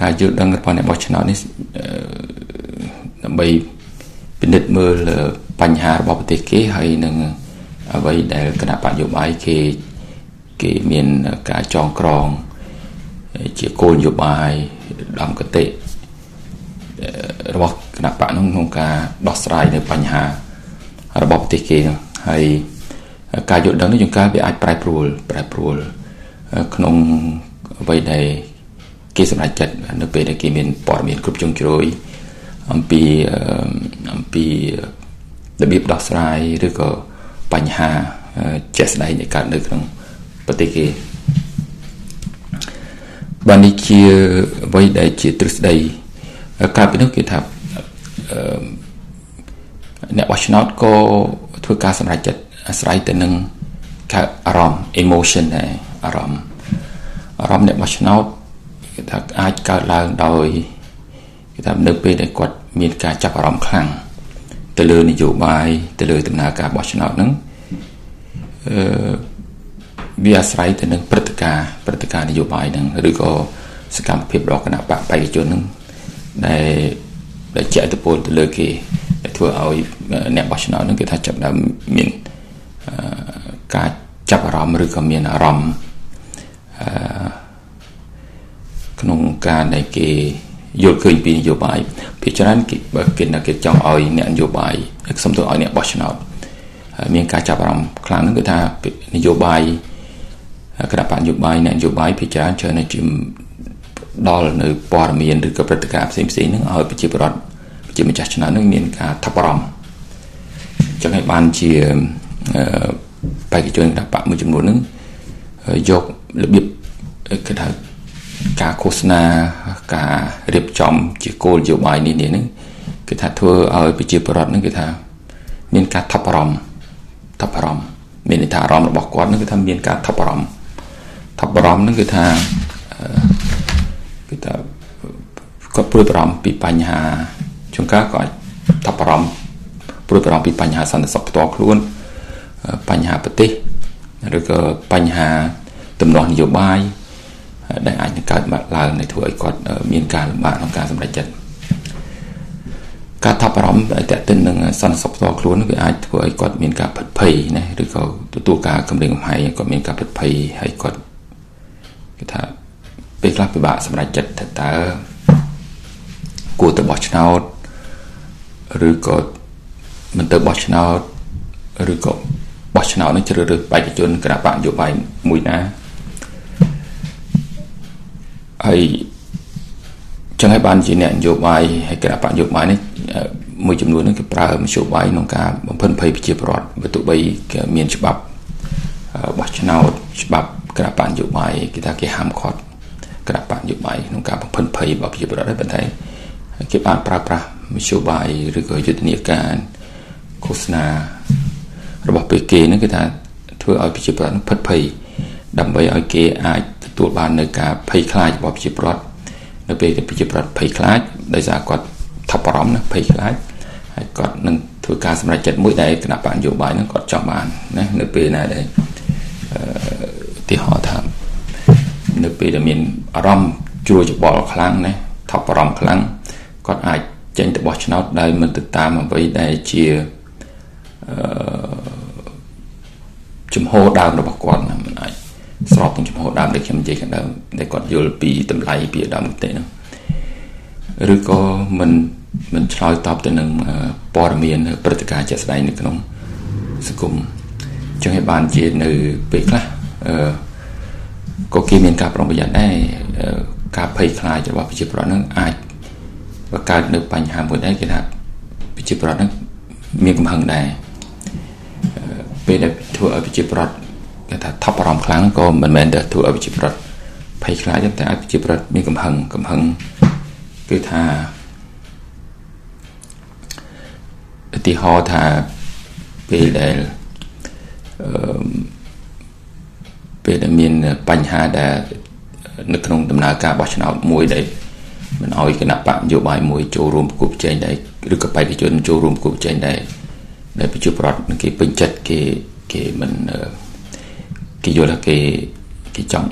ការយល់ដឹងរបស់អ្នកបោះឆ្នោតនេះដើម្បី ពិនិត្យមើលបញ្ហារបស់ប្រទេសគេហើយនឹងអ្វីដែលគណៈបកយោបាយគេគេគេមានការចងក្រង ជាគោលនយោបាយដំកតិរបស់គណៈបកនោះក្នុងការដោះស្រាយនៅបញ្ហារបស់ប្រទេសគេនោះហើយការយល់ដឹងនេះជួនកាលវាអាចប្រែប្រួលប្រែប្រួលក្នុងអ្វីដែលគេសម្រេចចិត្តនៅពេលដែលគេមានព័ត៌មានគ្រប់ជ្រុងជ្រោយ អំពីអំពីរបៀបដោះស្រាយឬក៏បញ្ហាជាក់ស្ដែងដែលកើតនៅក្នុងប្រទេសគេបាននេះជាអ្វីដែលជាទ្រឹស្ដីកើតពីនោះគេថាអ្នកបោះឆ្នោតក៏ធ្វើការសម្រេចចិត្តអាស្រ័យទៅនឹងការអារម្មណ៍ emotion ដែរអារម្មណ៍អារម្មណ៍អ្នកបោះឆ្នោតគេថាអាចកើតឡើងដោយ គេថានៅពេលដែលគាត់មានការចាប់អារម្មណ៍ខ្លាំងទៅលើនយោបាយទៅលើដំណើរការបោះឆ្នោតហ្នឹងអឺវាអាស្រ័យទៅនឹងព្រឹត្តិការណ៍ព្រឹត្តិការណ៍នយោបាយហ្នឹងឬក៏សកម្មភាពរបស់គណៈបកបេក្ខជនហ្នឹងដែលដែលជាឥទ្ធិពលទៅលើគេដែលធ្វើឲ្យអ្នកបោះឆ្នោតហ្នឹងគេថាចាប់ដើមមានការចាប់អារម្មណ៍ឬក៏មានអារម្មណ៍អឺក្នុងការដែលគេ យល់ឃើញពីនយោបាយភាគច្រើនគេបើគេគេចង់ឲ្យអ្នកនយោបាយខ្ញុំទៅឲ្យអ្នកបោះឆ្នោតមានការចាប់អារម្មណ៍ខ្លាំងហ្នឹងគឺថានយោបាយគណៈបកនយោបាយអ្នកនយោបាយភាគច្រើនច្រើនតែជាដល់នៅព័ត៌មានឬក៏ព្រឹត្តិការណ៍ផ្សេងផ្សេងហ្នឹងឲ្យប្រជាពលរដ្ឋជាម្ចាស់ឆ្នោតហ្នឹងមានការថប់បារម្ភចឹងហើយបានជាបេក្ខជនគណៈបកមួយចំនួនហ្នឹងយករបៀបគេថា ការឃោសនាការរៀបចំជាគោលនយោបាយនេះនេះហ្នឹងគេថាធ្វើឲ្យប្រជាពលរដ្ឋហ្នឹងគេថាមានការថប់បារម្ភថប់បារម្ភមានន័យថាអារម្មណ៍របស់គាត់ហ្នឹងគឺថាមានការថប់បារម្ភថប់បារម្ភហ្នឹងគឺថាគឺថាគាត់ព្រួយបារម្ភពីបញ្ហាជួនកាលក៏អាចថប់បារម្ភព្រួយបារម្ភពីបញ្ហាសន្តិសុខផ្ទាល់ខ្លួនបញ្ហាប្រទេសឬក៏បញ្ហាទំនាស់នយោបាយ ដែលអាចនឹងកើតឡើងនៃធ្វើឲ្យគាត់មានការលំបាកក្នុងការសម្រេចចិត្តការថប់បារម្ភតែតទៅនឹងសន្តិសុខផ្ទាល់ខ្លួនវាអាចធ្វើឲ្យគាត់មានការផិតភ័យណាឬក៏ទទួលការគម្រាមកំហែងគាត់មានការផិតភ័យហើយគាត់គេថាពេលខ្លះពិបាកសម្រេចចិត្តថាតើគួរទៅបោះឆ្នោតឬក៏មិនទៅបោះឆ្នោតឬក៏បោះឆ្នោតនឹងជ្រើសរើសបេក្ខជនគណៈបកនយោបាយមួយណា ហើយចឹងហើយបានជាអ្នកនយោបាយហើយគណៈបកនយោបាយនេះមួយចំនួននេះគេប្រើមធ្យោបាយក្នុងការបំផិនភ័យប្រជាពលរដ្ឋបើទោះបីមានច្បាប់បោះឆ្នោតច្បាប់គណៈបកនយោបាយគេថាគេហាមឃាត់គណៈបកនយោបាយក្នុងការបំផិនភ័យរបស់ប្រជាពលរដ្ឋហើយប៉ុន្តែគេបានប្រើប្រាស់មធ្យោបាយឬក៏យុទ្ធនាការឃោសនារបស់ពេលគេហ្នឹងគឺថាធ្វើឲ្យប្រជាពលរដ្ឋផិតភ័យដើម្បីឲ្យគេអាច ទទួលបាននៅការភ័យខ្លាចរបស់ប្រជាពលរដ្ឋនៅពេលដែលប្រជាពលរដ្ឋភ័យខ្លាចដោយសារគាត់ថប់បារម្ភណាភ័យខ្លាចហើយគាត់នឹងធ្វើការសម្រេចចិត្តមួយដែលគណៈបកនយោបាយហ្នឹងគាត់ចង់បានណានៅពេលណាដែលអឺទីហោថានៅពេលដែលមានអារម្មណ៍ជ្រួលច្បល់ខ្លាំងណាថប់បារម្ភខ្លាំងគាត់អាចចេញទៅបោះឆ្នោតដោយមិនទៅតាមអ្វីដែលជាអឺជំហរដើមរបស់គាត់ណាមិនអាច ស្របនឹងជំហរដើមដែលខ្ញុំនិយាយខាងដើមដែលគាត់យល់ពីតម្លៃពីដើមគតិហ្នឹងឬក៏មិនមិនឆ្លើយតបទៅនឹងព័ត៌មានព្រឹត្តិការណ៍ជាក់ស្ដែងនៅក្នុងសង្គមចឹងឲ្យបានជានៅពេលខ្លះអឺក៏គេមានការប្រុងប្រយ័ត្នដែរការភ័យខ្លាចរបស់ប្រជាពលរដ្ឋហ្នឹងអាចបង្កើតនៅបញ្ហាមួយដែរគេថាប្រជាពលរដ្ឋហ្នឹងមានកំហឹងដែរពេលដែលធ្វើឲ្យប្រជាពលរដ្ឋ គេថាថប់អារម្មណ៍ខ្លាំងក៏មិនមែនតែធ្វើឲ្យប្រជាពលរដ្ឋភ័យខ្លាចទេតែឲ្យប្រជាពលរដ្ឋមានកំហឹងកំហឹងគឺថាឧទាហរណ៍ថាពេលដែលអឺពេលដែលមានបញ្ហាដែលនៅក្នុងដំណើរការបោះឆ្នោតមួយដែលមិនអោយគណៈបកនយោបាយមួយចូលរួមប្រគល់ប្រជែងដែរឬក៏បេក្ខជនចូលរួមប្រគល់ប្រជែងដែរដែលប្រជាប្រដ្ឋគេពេញចិត្តគេគេមិន គេយល់ថាគេគេចង់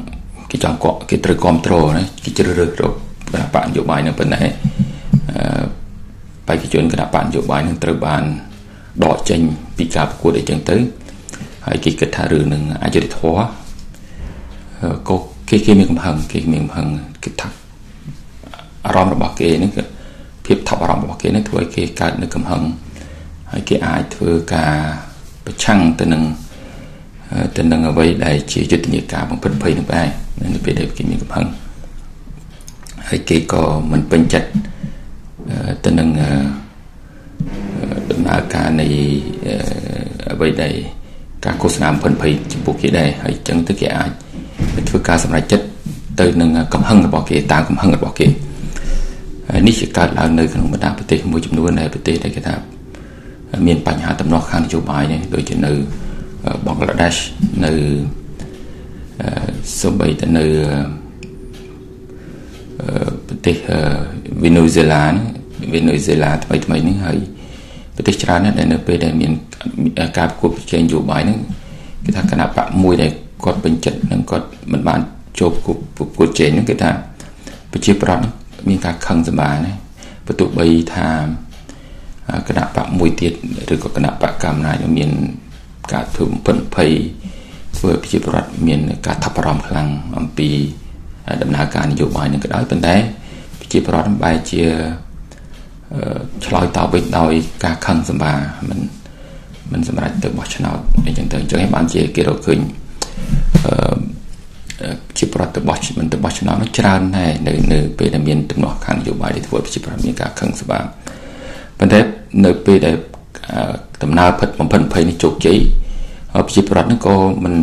គេចង់កក់គេត្រូវគ្រប់គ្រងណាគេជ្រើសរើសរកគណៈបកនយោបាយនឹងប៉ុណ្ណេះអឺបេក្ខជនគណៈបកនយោបាយនឹងត្រូវបានដកចេញពីការប្រកួតអីចឹងទៅហើយគេគិតថារឿងនឹងអយុត្តិធម៌ក៏គេគេមានកំហឹងគេមានកំហឹងគេថាអារម្មណ៍របស់គេនេះគឺភាពថប់អារម្មណ៍របស់គេនេះធ្វើឲ្យគេកើតនៅកំហឹងហើយគេអាចធ្វើការប្រឆាំងទៅនឹង ទៅនឹងអ្វីដែលជាយុទ្ធនាការបំផិតភ័យនឹងដែរនៅពេលដែលគេមានកំហឹងហើយគេក៏មិនពេញចិត្តទៅនឹងដំណើរការនៃអ្វីដែលការឃោសនាបំផិតភ័យចំពោះគេដែរហើយអញ្ចឹងទៅគេអាចធ្វើការសម្រេចចិត្តទៅនឹងកំហឹងរបស់គេតាមកំហឹងរបស់គេនេះជាកើតឡើងនៅក្នុងបណ្ដាប្រទេសមួយចំនួនដែលប្រទេសដែលគេថាមានបញ្ហាដំណោះខាងនយោបាយនេះដូចជានៅ បង់ក្លាដេសនៅសូម្បីតែនៅប្រទេសវីណេហ្សេឡាវីណេហ្សេឡាថ្មីថ្មីនេះហើយប្រទេសច្រើនណាស់ដែលនៅពេលដែលមានការប្រកួតប្រជែងនយោបាយហ្នឹងគេថាគណៈបកមួយដែលគាត់ពេញចិត្តនិងគាត់មិនបានចូលប្រកួតប្រជែងហ្នឹងគេថាប្រជាប្រដ្ឋមានការខឹងសម្បាណាបើទោះបីថាគណៈបកមួយទៀតឬក៏គណៈបកកម្មាណាមាន ការធ្វើបំពេញភ័យធ្វើឲ្យប្រជាពលរដ្ឋមានការថប់បារម្ភខ្លាំងអំពីដំណើរការនយោបាយនឹងក៏ដោយប៉ុន្តែប្រជាពលរដ្ឋបែរជាឆ្លើយតបវិញដោយការខឹងសម្បាមិនមិនសម្រាប់ទៅបោះឆ្នោតអញ្ចឹងទៅអញ្ចឹងបានជាគេរកឃើញអឺជាប្រតិបត្តិមិនទៅបោះឆ្នោតនោះច្រើនដែរនៅនៅពេលដែលមានទំនាស់ខាងនយោបាយដែលធ្វើឲ្យប្រជាប្រដ្ឋមានការខឹងសម្បាប៉ុន្តែនៅពេលដែល ដំណើរផិតបំផិត20នេះជោគជ័យប្រជាប្រដ្ឋនឹងក៏មិន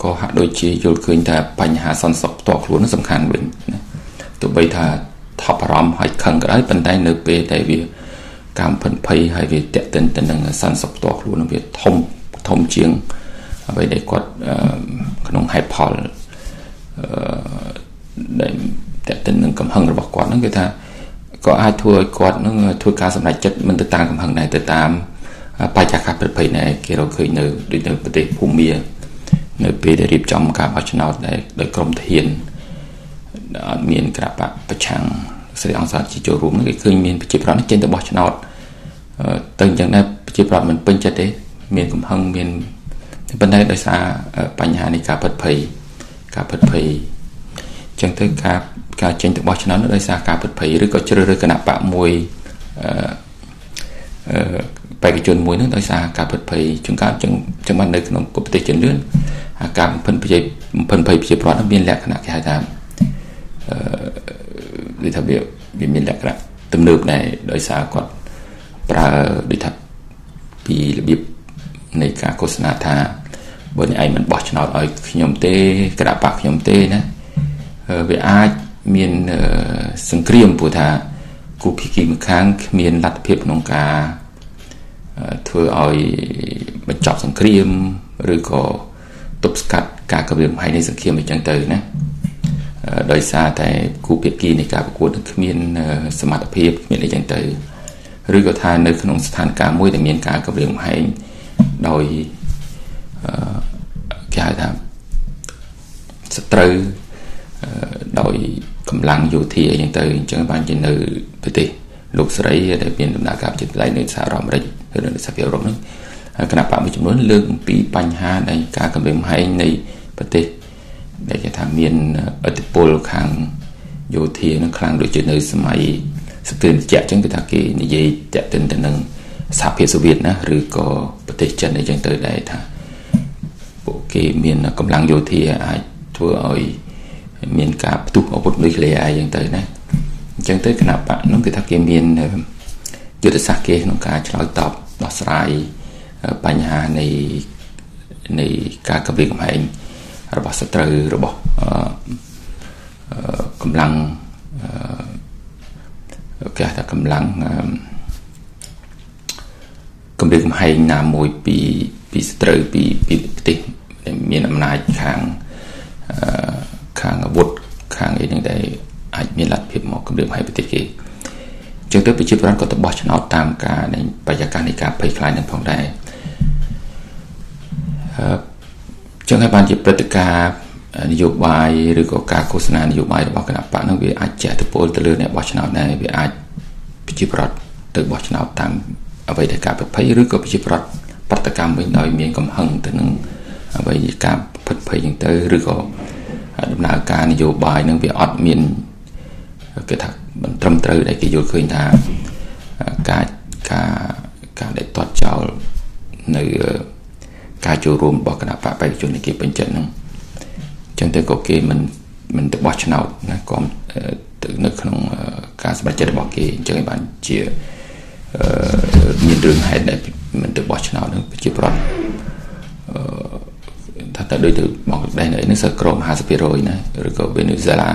ក៏ហាក់ដូចជាយល់ឃើញថាបញ្ហាសន្តិសុខផ្ទាល់ខ្លួននឹងសំខាន់វិញណាទោះបីថាថប់អារម្មណ៍ហើយខឹងក៏ដោយប៉ុន្តែនៅពេលដែលវាកម្មផិនភ័យហើយវាតេតិនទៅនឹងសន្តិសុខផ្ទាល់ខ្លួននឹងវាធំធំជាងអ្វីដែលគាត់ក្នុងហេតុផលដែលតេតិននឹងកំហឹងរបស់គាត់ហ្នឹងគឺថា ក៏អាចធ្វើឲ្យគាត់នឹងធ្វើការសម្រេចចិត្តមិនទៅតាមកំហឹងដែរទៅតាមបច្ចាកាសប្រភេទដែលគេរកឃើញនៅដូចនៅប្រទេសភូមានៅពេលដែលរៀបចំការបោះឆ្នោតដែលដោយក្រមធានអត់មានក្រាបប្រឆាំងស្រីអង្គសាជាចូលរួមគេឃើញមានប្រជាប្រដ្ឋចេញទៅបោះឆ្នោតទៅអញ្ចឹងដែរប្រជាប្រដ្ឋមិនពេញចិត្តទេមានកំហឹងមានប៉ុន្តែដោយសារបញ្ហានៃការពិតភ័យការពិតភ័យអញ្ចឹងទៅការ ការចេញទៅបោះឆ្នោតដោយសារការពិតភ័យឬក៏ជ្រើសរើសគណៈបកមួយអឺបេក្ខជនមួយនឹងដោយសារការពិតភ័យជួនកាលចឹងចឹងបាននៅក្នុងប្រទេសចិនលឿនការបំផិនភ័យបំផិនភ័យប្រជាប្រដ្ឋមានលក្ខណៈគេហៅថាអឺដូចថាវាវាមានលក្ខណៈទំនើបដែរដោយសារគាត់ប្រើដូចថាពីរបៀបនៃការឃោសនាថាបើអ្នកឯងមិនបោះឆ្នោតឲ្យខ្ញុំទេក្រាបបាក់ខ្ញុំទេណាវាអាច មានសង្គ្រាមព្រោះថាគូភាគីម្ខាងគ្មានលទ្ធភាពក្នុងការធ្វើឲ្យបញ្ចប់សង្គ្រាមឬក៏ទប់ស្កាត់ការគម្រាមកំហែងនៃសង្គ្រាមអញ្ចឹងទៅណាដោយសារតែគូភាគីនៃការប្រកួតគ្មានសមត្ថភាពគ្មានអីចឹងទៅឬក៏ថានៅក្នុងស្ថានភាពមួយដែលមានការគម្រាមកំហែងដោយគេហៅថាសត្រូវដោយ កម្លាំងយោធាអីចឹងទៅអញ្ចឹងបានជានៅប្រទេសលោកស្រីដែលមានដំណើរការប្រជាធិបតេយ្យនៅសហរដ្ឋអាមេរិកឬនៅសហភាពអឺរ៉ុបហ្នឹងគណៈបកមួយចំនួនលើកអំពីបញ្ហានៃការកម្រិមហែងនៃប្រទេសដែលគេថាមានឥទ្ធិពលខាងយោធានឹងខ្លាំងដូចជានៅសម័យសង្គ្រាមត្រជាក់អញ្ចឹងគឺថាគេនិយាយតាក់ទិនទៅនឹងសហភាពសូវៀតណាឬក៏ប្រទេសចិនអីចឹងទៅដែរថាពួកគេមានកម្លាំងយោធាអាចធ្វើឲ្យ មានការផ្ទុះអាវុធនុយក្លេអ៊ែរអីចឹងទៅណាអញ្ចឹងទៅគណៈបកនោះគឺថាគេមានយុទ្ធសាស្ត្រគេក្នុងការឆ្លើយតបដោះស្រាយបញ្ហានៃនៃការកវិកំហែងរបស់សត្រូវរបស់កម្លាំងគេថាកម្លាំងកម្រិតកំហែងណាមួយពីពីសត្រូវពីពីប្រទេសមានអំណាចខាង ខាងអាវុធខាងអីហ្នឹងដែលអាចមានលទ្ធភាពមកគម្រាមឲ្យប្រទេសគេចឹងទៅប្រជាប្រដ្ឋក៏ទៅបោះឆ្នោតតាមការនៃបរិយាកាសនៃការភ័យខ្លាចនឹងផងដែរអឺចឹងហើយបានជាព្រឹត្តិការណ៍នយោបាយឬក៏ការឃោសនានយោបាយរបស់គណៈបកនោះវាអាចជះឥទ្ធិពលទៅលើអ្នកបោះឆ្នោតដែរវាអាចប្រជាប្រដ្ឋទៅបោះឆ្នោតតាមអ្វីដែលការប្រភ័យឬក៏ប្រជាប្រដ្ឋប្រតិកម្មវិញដោយមានកំហឹងទៅនឹងអ្វីការផិតភ័យចឹងទៅឬក៏ ដំណើរការនយោបាយនឹងវាអត់មានគេថាមិនត្រឹមត្រូវដែលគេយល់ឃើញថាការការការដែលទាត់ចោលនៅការចូលរួមរបស់គណៈបកបេក្ខជននៃគេពេញចិត្តហ្នឹងចឹងទៅក៏គេមិនមិនទៅបោះឆ្នោតណាក៏នៅក្នុងការសម្រេចចិត្តរបស់គេអញ្ចឹងបានជាមានរឿងហេតុដែលមិនទៅបោះឆ្នោតនឹងប្រជាប្រដ្ឋ ថាតើដូចទៅមកដែរនៅនេះសើក្រម50%ណាឬក៏វេណេស៊ុយឡា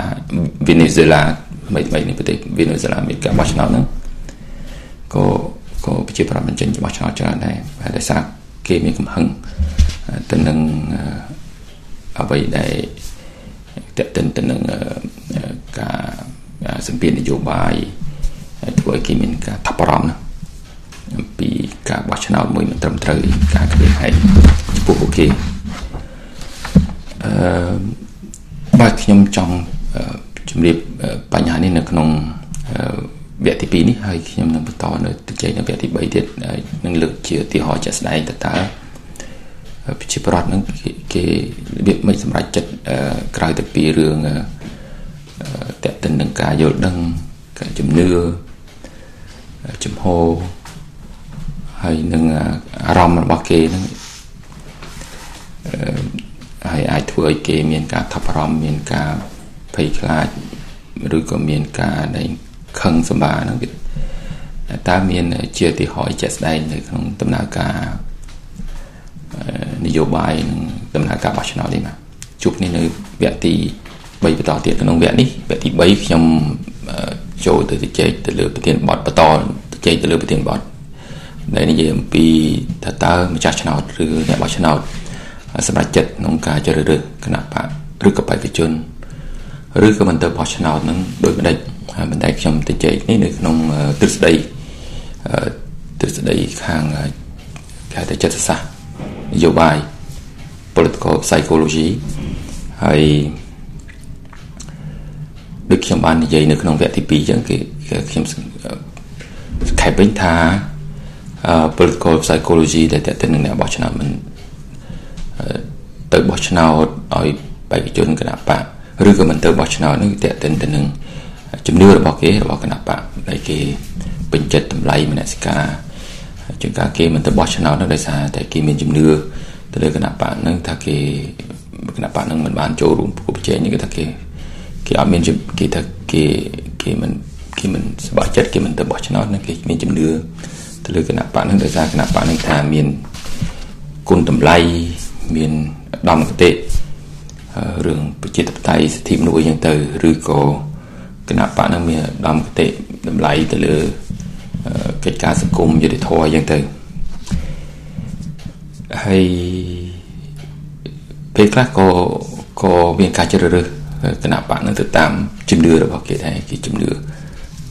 វេណេស៊ុយឡាថ្មីថ្មីនេះប្រទេសវេណេស៊ុយឡាមានការបោះឆ្នោតហ្នឹងក៏ក៏ប្រជាប្រដ្ឋមិនចេញបោះឆ្នោតច្រើនដែរហើយដោយសារគេមានកំហឹងទៅនឹងអ្វីដែលតេតិនទៅនឹងការសម្ពាធនយោបាយធ្វើឲ្យគេមានការថប់បារម្ភណាអំពីការបោះឆ្នោតមួយមិនត្រឹមត្រូវការគ្រាហែកចំពោះពួកគេ អឺបាទខ្ញុំចង់ជម្រាបបញ្ហានេះនៅក្នុងវគ្គទី2នេះហើយខ្ញុំនឹងបន្តនៅទៅជ័យនៅវគ្គទី3ទៀតនឹងលើកជាឧទាហរណ៍ជាក់ស្ដែងតើតើប្រជាប្រដ្ឋនឹងគេរបៀបមិនសម្រេចចិត្តក្រៅទៅពីរឿងតេតិននឹងការយល់ដឹងការជំនឿចំហហើយនឹងអារម្មណ៍របស់គេនឹង ហើយអាចធ្វើឲ្យគេមានការថប់បារម្ភមានការភ័យខ្លាចឬក៏មានការដែលខឹងសម្បាហ្នឹងតើមានជាទីហោជាក់ស្ដែងនៅក្នុងដំណើរការនយោបាយនិងដំណើរការបោះឆ្នោតនេះបាទជួបគ្នានៅវគ្គទី3បន្តទៀតក្នុងវគ្គនេះវគ្គទី3ខ្ញុំចូលទៅជជែកទៅលើប្រធានបទបន្តជជែកទៅលើប្រធានបទដែលនិយាយអំពីថាតើម្ចាស់ឆ្នោតឬអ្នកបោះឆ្នោត សម្រាប់ចិត្តក្នុងការជ្រើសរើសគណៈបកឬក៏បេក្ខជនឬក៏មិនទៅបោះឆ្នោតនឹងដោយម្ដេចហើយបន្តែខ្ញុំទៅជែកនេះនៅក្នុងទ្រឹស្ដីទ្រឹស្ដីខាងគេហៅថាចិត្តសាស្ត្រនយោបាយ political psychology ហើយដូចខ្ញុំបាននិយាយនៅក្នុងវគ្គទី2អញ្ចឹងគេខ្ញុំខែពេញថា political psychology ដែលតើទៅនឹងអ្នកបោះឆ្នោតមិន ទៅបោះឆ្នោតឲ្យបេក្ខជនគណៈបកឬក៏មិនទៅបោះឆ្នោតនោះតើទៅទៅនឹងជំនឿរបស់គេរបស់គណៈបកដែលគេពេញចិត្តតម្លៃមនសិការជាងការគេមិនទៅបោះឆ្នោតនោះដោយសារតែគេមានជំនឿទៅលើគណៈបកហ្នឹងថាគេគណៈបកហ្នឹងមិនបានចូលរួមប្រគល់ប្រជែងនេះគេថាគេគេអត់មានគេថាគេគេមិនគេមិនសប្បាយចិត្តគេមិនទៅបោះឆ្នោតហ្នឹងគេមានជំនឿទៅលើគណៈបកហ្នឹងដោយសារគណៈបកហ្នឹងថាមានគុណតម្លៃ មានដំគតិរឿងប្រជាធិបតេយ្យសិទ្ធិមនុស្សអញ្ចឹងទៅឬក៏គណៈបកនឹងមានដំគតិតម្លៃទៅលើកិច្ចការសង្គមយុតិធធអញ្ចឹងទៅហើយពេលខ្លះក៏ក៏មានការជ្រើសរើសគណៈបកនឹងទៅតាមជំនឿរបស់គេដែរគេជំនឿរ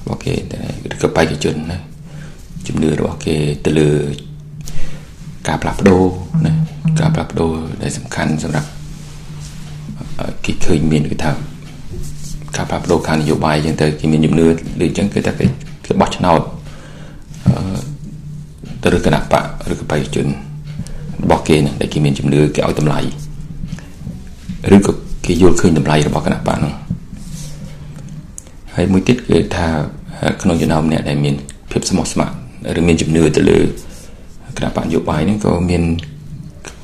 បស់គេដែរឬក៏បេក្ខជនណាជំនឿរបស់គេទៅលើការផ្លាស់ប្ដូរណា ការផ្លាស់ប្ដូរដែលសំខាន់សម្រាប់គេឃើញមានគេថាការផ្លាស់ប្ដូរខាងនយោបាយអញ្ចឹងទៅគេមានជំនឿដូចអញ្ចឹងគឺថាគេគេបោះឆ្នោតទៅឬគណៈបកឬក៏បេក្ខជនរបស់គេនឹងដែលគេមានជំនឿគេឲ្យតម្លៃឬក៏គេយល់ឃើញតម្លៃរបស់គណៈបកនោះហើយមួយទៀតគឺថាក្នុងចំណោមអ្នកដែលមានភាពស្មោះស្ម័គ្រឬមានជំនឿទៅលើគណៈបកនយោបាយហ្នឹងក៏មាន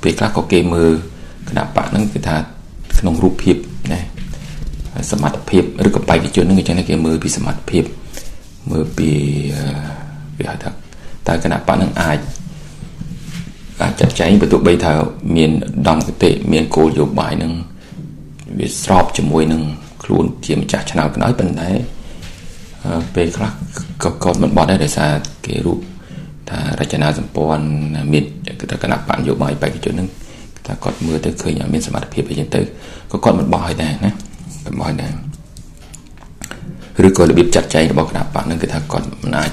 ពេលខ្លះក៏គេមើលគណៈបកហ្នឹងគឺថាក្នុងរូបភាពណាសមត្ថភាពឬក៏បេក្ខជនហ្នឹងអញ្ចឹងគេមើលពីសមត្ថភាពមើលពីវាហៅថាតើគណៈបកនឹងអាចអាចចាត់ចែងបើទោះបីថាមានដំគតិមានគោលយោបាយនឹងវាស្របជាមួយនឹងខ្លួនជាម្ចាស់ឆ្នោតក៏ដោយប៉ុន្តែពេលខ្លះក៏គាត់មិនបត់ដែរដោយសារគេរូប ថារចនាសម្ព័ន្ធមានគណៈបកនយោបាយបេក្ខជននឹងថាគាត់មើលទៅឃើញមានសមត្ថភាពអីចឹងទៅក៏គាត់មិនបោះឲ្យដែរណាមិនបោះឲ្យដែរឬក៏របៀបចាត់ចែងរបស់គណៈបកនឹងគឺថាគាត់មិនអាច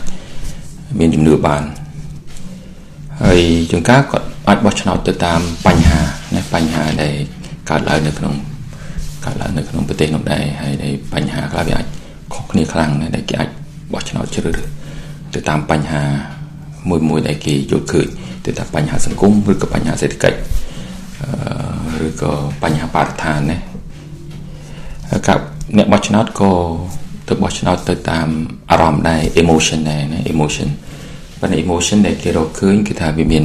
មានជំនឿបានហើយជួនកាលគាត់អាចបោះឆ្នោតទៅតាមបញ្ហាណាបញ្ហាដែលកើតឡើងនៅក្នុងកើតឡើងនៅក្នុងប្រទេសនោះដែរហើយដែលបញ្ហាខ្លះវាអាចខុសគ្នាខ្លាំងណាស់ដែលគេអាចបោះឆ្នោតជ្រើសរើសទៅតាមបញ្ហា មួយមួយដែលគេយល់ឃើញទៅតាមបញ្ហាសង្គមឬក៏បញ្ហាសេដ្ឋកិច្ចអឺក៏បញ្ហាបរិស្ថានណាកាប់អ្នកបោះឆ្នោតក៏ទៅបោះឆ្នោតទៅតាមអារម្មណ៍ដែរ emotion ដែរណា emotion ប៉ុន្តែ emotion ដែលគេរកឃើញគឺថាវាមាន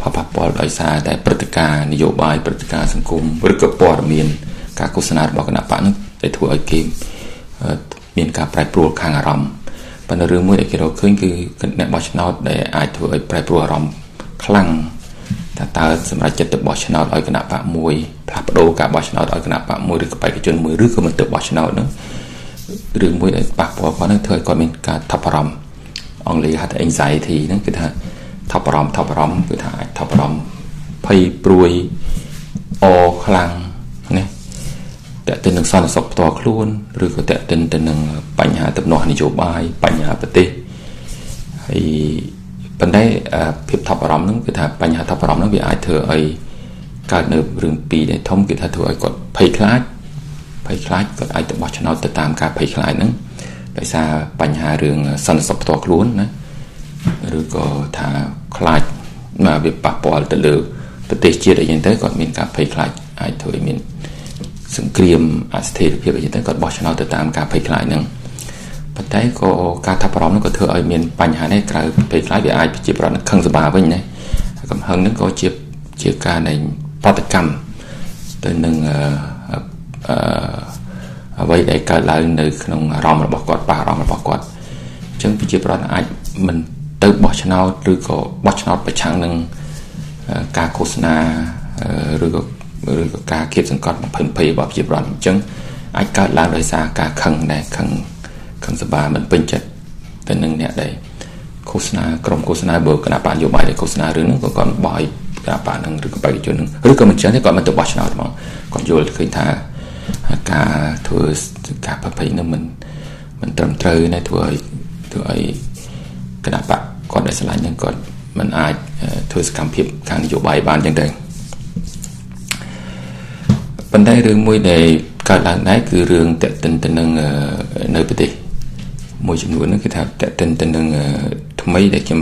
ផលប៉ះពាល់ដោយសារតែព្រឹត្តិការណ៍នយោបាយព្រឹត្តិការណ៍សង្គមឬក៏ព័ត៌មាន ការឃោសនារបស់គណៈបកនោះដែលធ្វើឲ្យគេមានការប្រែប្រួលខាងអារម្មណ៍ ប៉ុន្តែរឿងមួយដែលគេរកឃើញគឺអ្នកបោះឆ្នោតដែលអាចធ្វើឲ្យប្រែប្រួលអារម្មណ៍ខ្លាំងថាតើសម្រាប់ចិត្តទៅបោះឆ្នោតឲ្យគណៈបកមួយផ្លាស់ប្ដូរការបោះឆ្នោតឲ្យគណៈបកមួយឬក៏បេក្ខជនមួយឬក៏មិនទៅបោះឆ្នោតនោះរឿងមួយដែលប៉ះពាល់គាត់នឹងធ្វើឲ្យគាត់មានការថប់បារម្ភអង់គ្លេសហៅថា anxiety ហ្នឹងគឺថាថប់បារម្ភថប់បារម្ភគឺថាអាចថប់បារម្ភភ័យព្រួយអខ្លាំងណា តើទៅនឹងសន្តិសុខផ្ទាល់ខ្លួនឬក៏តើទៅទៅនឹងបញ្ហាទំនាស់នយោបាយបញ្ហាប្រទេសហើយប៉ុន្តែភាពថប់បារម្ភហ្នឹងគឺថាបញ្ហាថប់បារម្ភហ្នឹងវាអាចធ្វើឲ្យកើតនៅរឿងពីរដែលធំគឺថាធ្វើឲ្យគាត់ភ័យខ្លាចភ័យខ្លាចគាត់អាចទៅបោះឆ្នោតទៅតាមការភ័យខ្លាចហ្នឹងដោយសារបញ្ហារឿងសន្តិសុខផ្ទាល់ខ្លួនណាឬក៏ថាខ្លាចមកវាប៉ះពាល់ទៅលើប្រទេសជាតិអីចឹងទៅគាត់មានការភ័យខ្លាចអាចធ្វើឲ្យមាន សង្គ្រាមអស្ថិរភាពអីចឹងទៅគាត់បោះឆ្នោតទៅតាមការភ័យខ្លាចហ្នឹងប៉ុន្តែក៏ការថាប្រមនោះក៏ធ្វើឲ្យមានបញ្ហានេះក្រៅភ័យខ្លាចវាអាចជាប្រណខឹងសម្បាវិញណាកំហឹងហ្នឹងក៏ជាជាការនៃបដកម្មទៅនឹងអឺអ្វីដែលកើតឡើងនៅក្នុងអារម្មណ៍របស់គាត់បារម្ភរបស់គាត់អញ្ចឹងប្រជាប្រដ្ឋអាចមិនទៅបោះឆ្នោតឬក៏បោះឆ្នោតប្រឆាំងនឹងការឃោសនាឬក៏ ឬក៏ការគៀបសង្កត់បំភ័យរបស់ប្រជាប្រដ្ឋអញ្ចឹងអាចកើតឡើងដោយសារការខឹងដែរខឹងខឹងសបាមិនពេញចិត្តទៅនឹងអ្នកដែលឃោសនាក្រុមឃោសនាបើគណៈបញ្ញោបាយដែលឃោសនារឿងហ្នឹងក៏គាត់បោះគណៈបកហ្នឹងឬក៏បេក្ខជនហ្នឹងឬក៏មិនចឹងទេគាត់មិនទៅបោះឆ្នោតហ្មងគាត់យល់ឃើញថាការធ្វើការប្រភេទហ្នឹងមិនមិនត្រឹមត្រូវណាធ្វើឲ្យធ្វើឲ្យគណៈបកគាត់ដែលឆ្លាញ់ហ្នឹងគាត់មិនអាចធ្វើសកម្មភាពខាងនយោបាយបានចឹងទៅ ប៉ុន្តែរឿងមួយដែលកើតឡើងដែរគឺរឿងតេតិនទៅនឹងនៅប្រទេសមួយចំនួនហ្នឹងគឺថាតេតិនទៅនឹងថ្មីដែលខ្ញុំ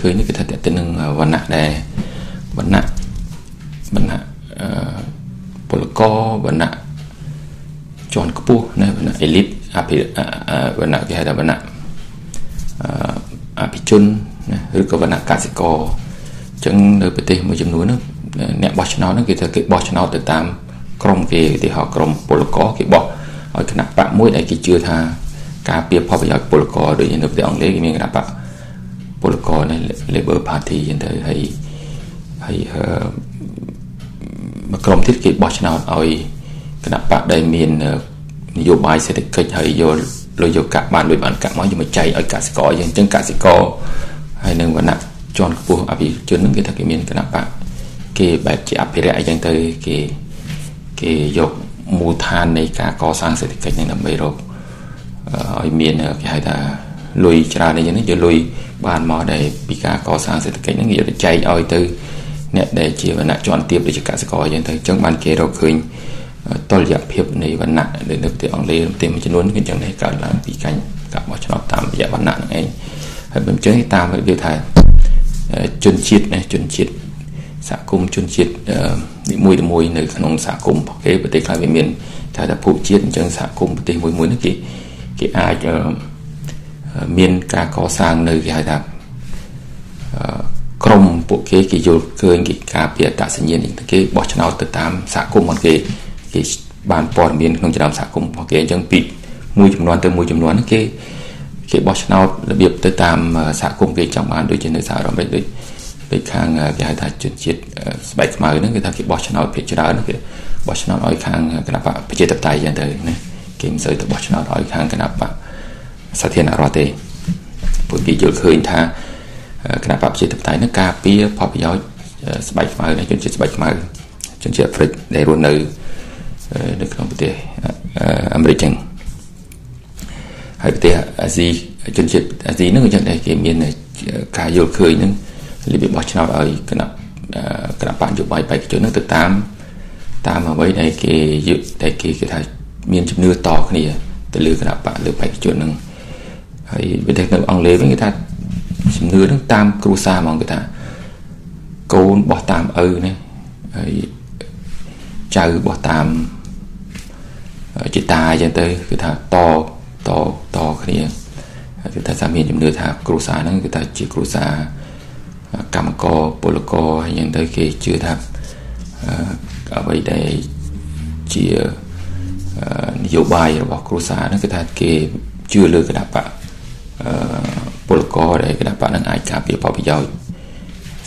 ឃើញនេះគឺថាតេតិននឹងវណ្ណៈដែរវណ្ណៈវណ្ណៈពលករវណ្ណៈជាន់ខ្ពស់ណាវណ្ណៈអេលីតអភិវណ្ណៈគេហៅថាវណ្ណៈអភិជនណាឬក៏វណ្ណៈកសិករអញ្ចឹងនៅប្រទេសមួយចំនួនហ្នឹងអ្នកបោះឆ្នោតហ្នឹងគេថាគេបោះឆ្នោតទៅតាម ក្រុមគេឧទាហរណ៍ក្រុមពលករគេបោះឲ្យគណៈបកមួយដែលគេជឿថាការពៀផលប្រយោជន៍ពលករដូចនៅប្រទេសអង់គ្លេសគេមានគណៈបកពលករនៅ Labor Party អញ្ចឹងទៅហើយហើយមួយក្រុមទៀតគេបោះឆ្នោតឲ្យគណៈបកដែលមាននយោបាយសេដ្ឋកិច្ចហើយយកលុយយកកាក់បានលុយបានកាក់មកយកមកចែកឲ្យកសិករយើងអញ្ចឹងកសិករហើយនឹងវណ្ណៈជាន់ខ្ពស់អភិជនហ្នឹងគេថាគេមានគណៈបកគេបែបជាអភិរក្សអីចឹងទៅគេ គេយកមូលដ្ឋាននៃការកសាងសេដ្ឋកិច្ចនេះដើម្បីរកឲ្យមានគេហៅថាលុយច្រើនអីចឹងយកលុយបានមកដែលពីការកសាងសេដ្ឋកិច្ចហ្នឹងយកទៅចែកឲ្យទៅអ្នកដែលជាវណ្ណៈជាន់ទាបដូចជាកសិករអញ្ចឹងទៅអញ្ចឹងបានគេរកឃើញតលយៈភាពនៃវណ្ណៈនៅប្រទេសអង់គ្លេសប្រទេសមួយចំនួនគឺអញ្ចឹងដែរកើតឡើងពីកាញ់ការបោះឆ្នោតតាមរយៈវណ្ណៈហ្នឹងឯងហើយបើអញ្ចឹងតាមវាថាជនជាតិណាជនជាតិ សហគមន៍ជនជាតិនីមួយៗនៅក្នុងសហគមន៍របស់គេប្រទេសខ្លះវាមានថាថាភូជាតិអញ្ចឹងសហគមន៍ប្រទេសមួយមួយនេះគេគេអាចមានការកសាងនៅគេហៅថាក្រុមពួកគេគេយល់ឃើញគេការពារអត្តសញ្ញាណគេបោះឆ្នោតទៅតាមសហគមន៍របស់គេគេបានព័ត៌មានក្នុងចំណោមសហគមន៍របស់គេអញ្ចឹងពីមួយចំនួនទៅមួយចំនួនគេគេបោះឆ្នោតរបៀបទៅតាមសហគមន៍គេចង់បានដូចជានៅសហរដ្ឋអាមេរិកដូច ដូចខាងគេហៅថាជនជាតិស្បែកខ្មៅហ្នឹងគេថាគេបោះឆ្នោតភាគច្រើនគេបោះឆ្នោតឲ្យខាងគណៈបកប្រជាធិបតេយ្យយ៉ាងទៅណាគេមិនសូវទៅបោះឆ្នោតឲ្យខាងគណៈបកសាធារណរដ្ឋទេពួកគេយល់ឃើញថាគណៈបកប្រជាធិបតេយ្យនឹងការពារផលប្រយោជន៍ស្បែកខ្មៅនៃជនជាតិស្បែកខ្មៅជនជាតិអាហ្វ្រិកដែលរស់នៅនៅក្នុងប្រទេសអាមេរិកចឹងហើយប្រទេសអាស៊ីជនជាតិអាស៊ីហ្នឹងក៏ចឹងដែរគេមានការយល់ឃើញហ្នឹង របៀបបោះឆ្នោតឲ្យគណៈគណៈបញ្ញយោបាយបេក្ខជនហ្នឹងទៅតាមតាមអ្វីដែលគេយកតែគេគេថាមានជំនឿតគ្នា ទៅលើគណៈបកលើបេក្ខជនហ្នឹងហើយប្រទេសនៅអង់គ្លេសវិញគេថាជំនឿហ្នឹងតាមគ្រួសារហ្មងគេថាកូនបោះតាមឪណាហើយចៅរបស់តាមជាតាអញ្ចឹងទៅគឺថាតតតគ្នាគឺថាសាមានជំនឿថាគ្រួសារហ្នឹងគឺថាជាគ្រួសារ កម្មករពលករអញ្ចឹងទៅគេជឿថាអ្វីដែលជានយោបាយរបស់គ្រួសារហ្នឹងគឺថាគេជឿលើគណៈបកពលករដែលគណៈបកនឹងអាចការពារផលប្រយោជន៍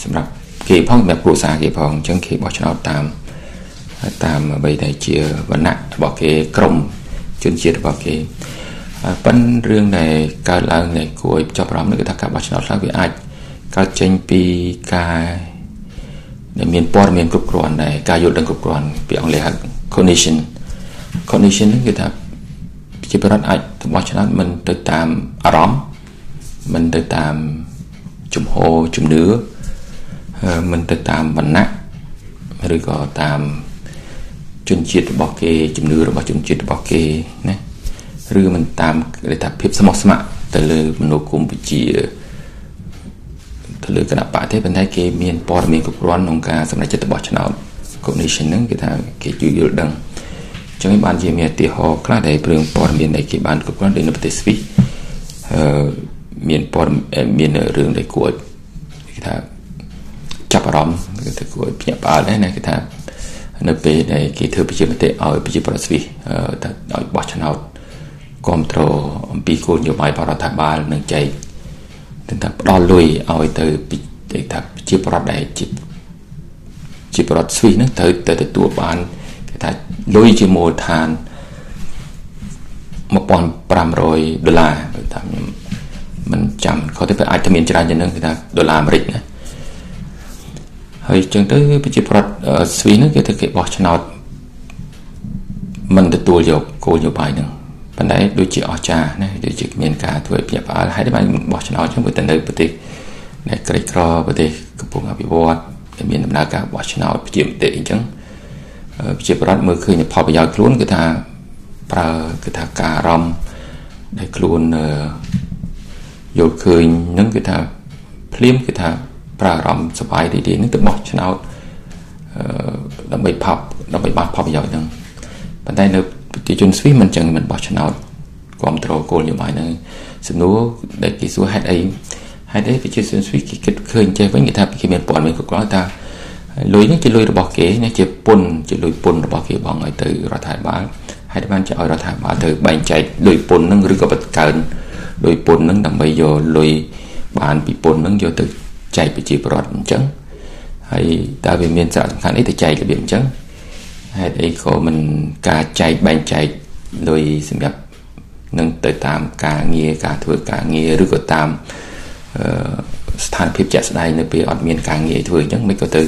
សម្រាប់គេផងសម្រាប់គ្រួសារគេផងអញ្ចឹងគេបោះឆ្នោតតាមតាមអ្វីដែលជាវណ្ណៈរបស់គេក្រុមជនជាតិរបស់គេប៉ុន្តែរឿងដែលកើតឡើងដែលគួរឲ្យចាប់អារម្មណ៍នោះគឺថាការបោះឆ្នោតខ្លះវាអាច កើតចេញពីការដែលមានព័ត៌មានគ្រប់គ្រាន់ដែរការយល់ដឹងគ្រប់គ្រាន់ពីអង់គ្លេសហៅ cognition cognition ហ្នឹងគឺថាជាប្រដ្ឋអាចទៅបោះឆ្នោតមិនទៅតាមអារម្មណ៍មិនទៅតាមជំហរជំនឿមិនទៅតាមវណ្ណៈឬក៏តាមជនជាតិរបស់គេជំនឿរបស់ជនជាតិរបស់គេណាឬមិនតាមគេថាភាពស្មោះស្ម័គ្រទៅលើមនោគមវិជ្ជា ទៅលើគណៈបកទេប៉ុន្តែគេមានព័ត៌មានគ្រប់គ្រាន់ក្នុងការសម្រេចចិត្តរបស់ឆ្នោត cognition ហ្នឹងគេថាគេជួយយល់ដឹងអញ្ចឹងបានជាមានឧទាហរណ៍ខ្លះដែលព្រឿងព័ត៌មានដែលគេបានគ្រប់គ្រាន់ដូចនៅប្រទេសស្វីសអឺមានព័ត៌មានរឿងដែលគួរគេថាចាប់អារម្មណ៍គេថាគួរភ្ញាក់ផ្អើលដែរណាគេថានៅពេលដែលគេធ្វើប្រជាមតិឲ្យប្រជាពលរដ្ឋស្វីសឲ្យបោះឆ្នោតគ្រប់គ្រងអំពីគោលនយោបាយបរដ្ឋាភិបាលនឹងចែក ទៅថាផ្ដល់លុយឲ្យទៅទៅថាប្រជាពលរដ្ឋដែលជាជាពលរដ្ឋស្វីសហ្នឹងត្រូវទៅទទួលបានគេថាលុយជាមូលដ្ឋាន1500ដុល្លារថាខ្ញុំមិនចាំខុសទេអាចតែមានច្រើនជាងនឹងគេថាដុល្លារអាមេរិកណាហើយចឹងទៅប្រជាប្រដ្ឋស្វីហ្នឹងគេទៅគេបោះឆ្នោតមិនទទួលយកគោលនយោបាយហ្នឹង ប៉ុន្តែដូចជាអស្ចារ្យណាដូចជាមានការធ្វើភ្ញាក់ផ្អើលហើយបានបោះឆ្នោតចឹងទៅនៅប្រទេសដែលក្រីក្រប្រទេសកំពុងអភិវឌ្ឍដែលមានដំណើរការបោះឆ្នោតប្រជាមតិអញ្ចឹងប្រជាប្រដ្ឋមើលឃើញផលប្រយោជន៍ខ្លួនគឺថាប្រើគឺថាការអារម្មណ៍ដែលខ្លួនយល់ឃើញនឹងគឺថាភ្លាមគឺថាប្រើអារម្មណ៍សប្បាយរីករាយនឹងទៅបោះឆ្នោតអឺដើម្បីផប់ដើម្បីបានផលប្រយោជន៍ហ្នឹងប៉ុន្តែនៅ ប្រជាជនស្វីសមិនចឹងមិនបោះឆ្នោតគ្រប់គ្រងគោលនយោបាយហ្នឹងសំណួរដែលគេសួរហេតុអីហេតុអីប្រជាជនស្វីសគេគិតឃើញចេះវិញគេថាគេមានព័ត៌មានគ្រប់គ្រាន់ថាលុយនេះជាលុយរបស់គេនេះជាពុនជាលុយពុនរបស់គេបងឲ្យទៅរដ្ឋាភិបាលហើយបានជាឲ្យរដ្ឋាភិបាលទៅបែងចែកលុយពុនហ្នឹងឬក៏បង្កើនលុយពុនហ្នឹងដើម្បីយកលុយបានពីពុនហ្នឹងយកទៅចែកប្រជាពលរដ្ឋអញ្ចឹងហើយតើវាមានសារៈសំខាន់អីទៅចែករបៀបអញ្ចឹង ហេតុអីក៏មិនការចែកបែងចែកលុយសម្រាប់នឹងទៅតាមការងារការធ្វើការងារឬក៏តាមស្ថានភាពជាក់ស្ដែងនៅពេលអត់មានការងារធ្វើអញ្ចឹងមិនក៏ទៅ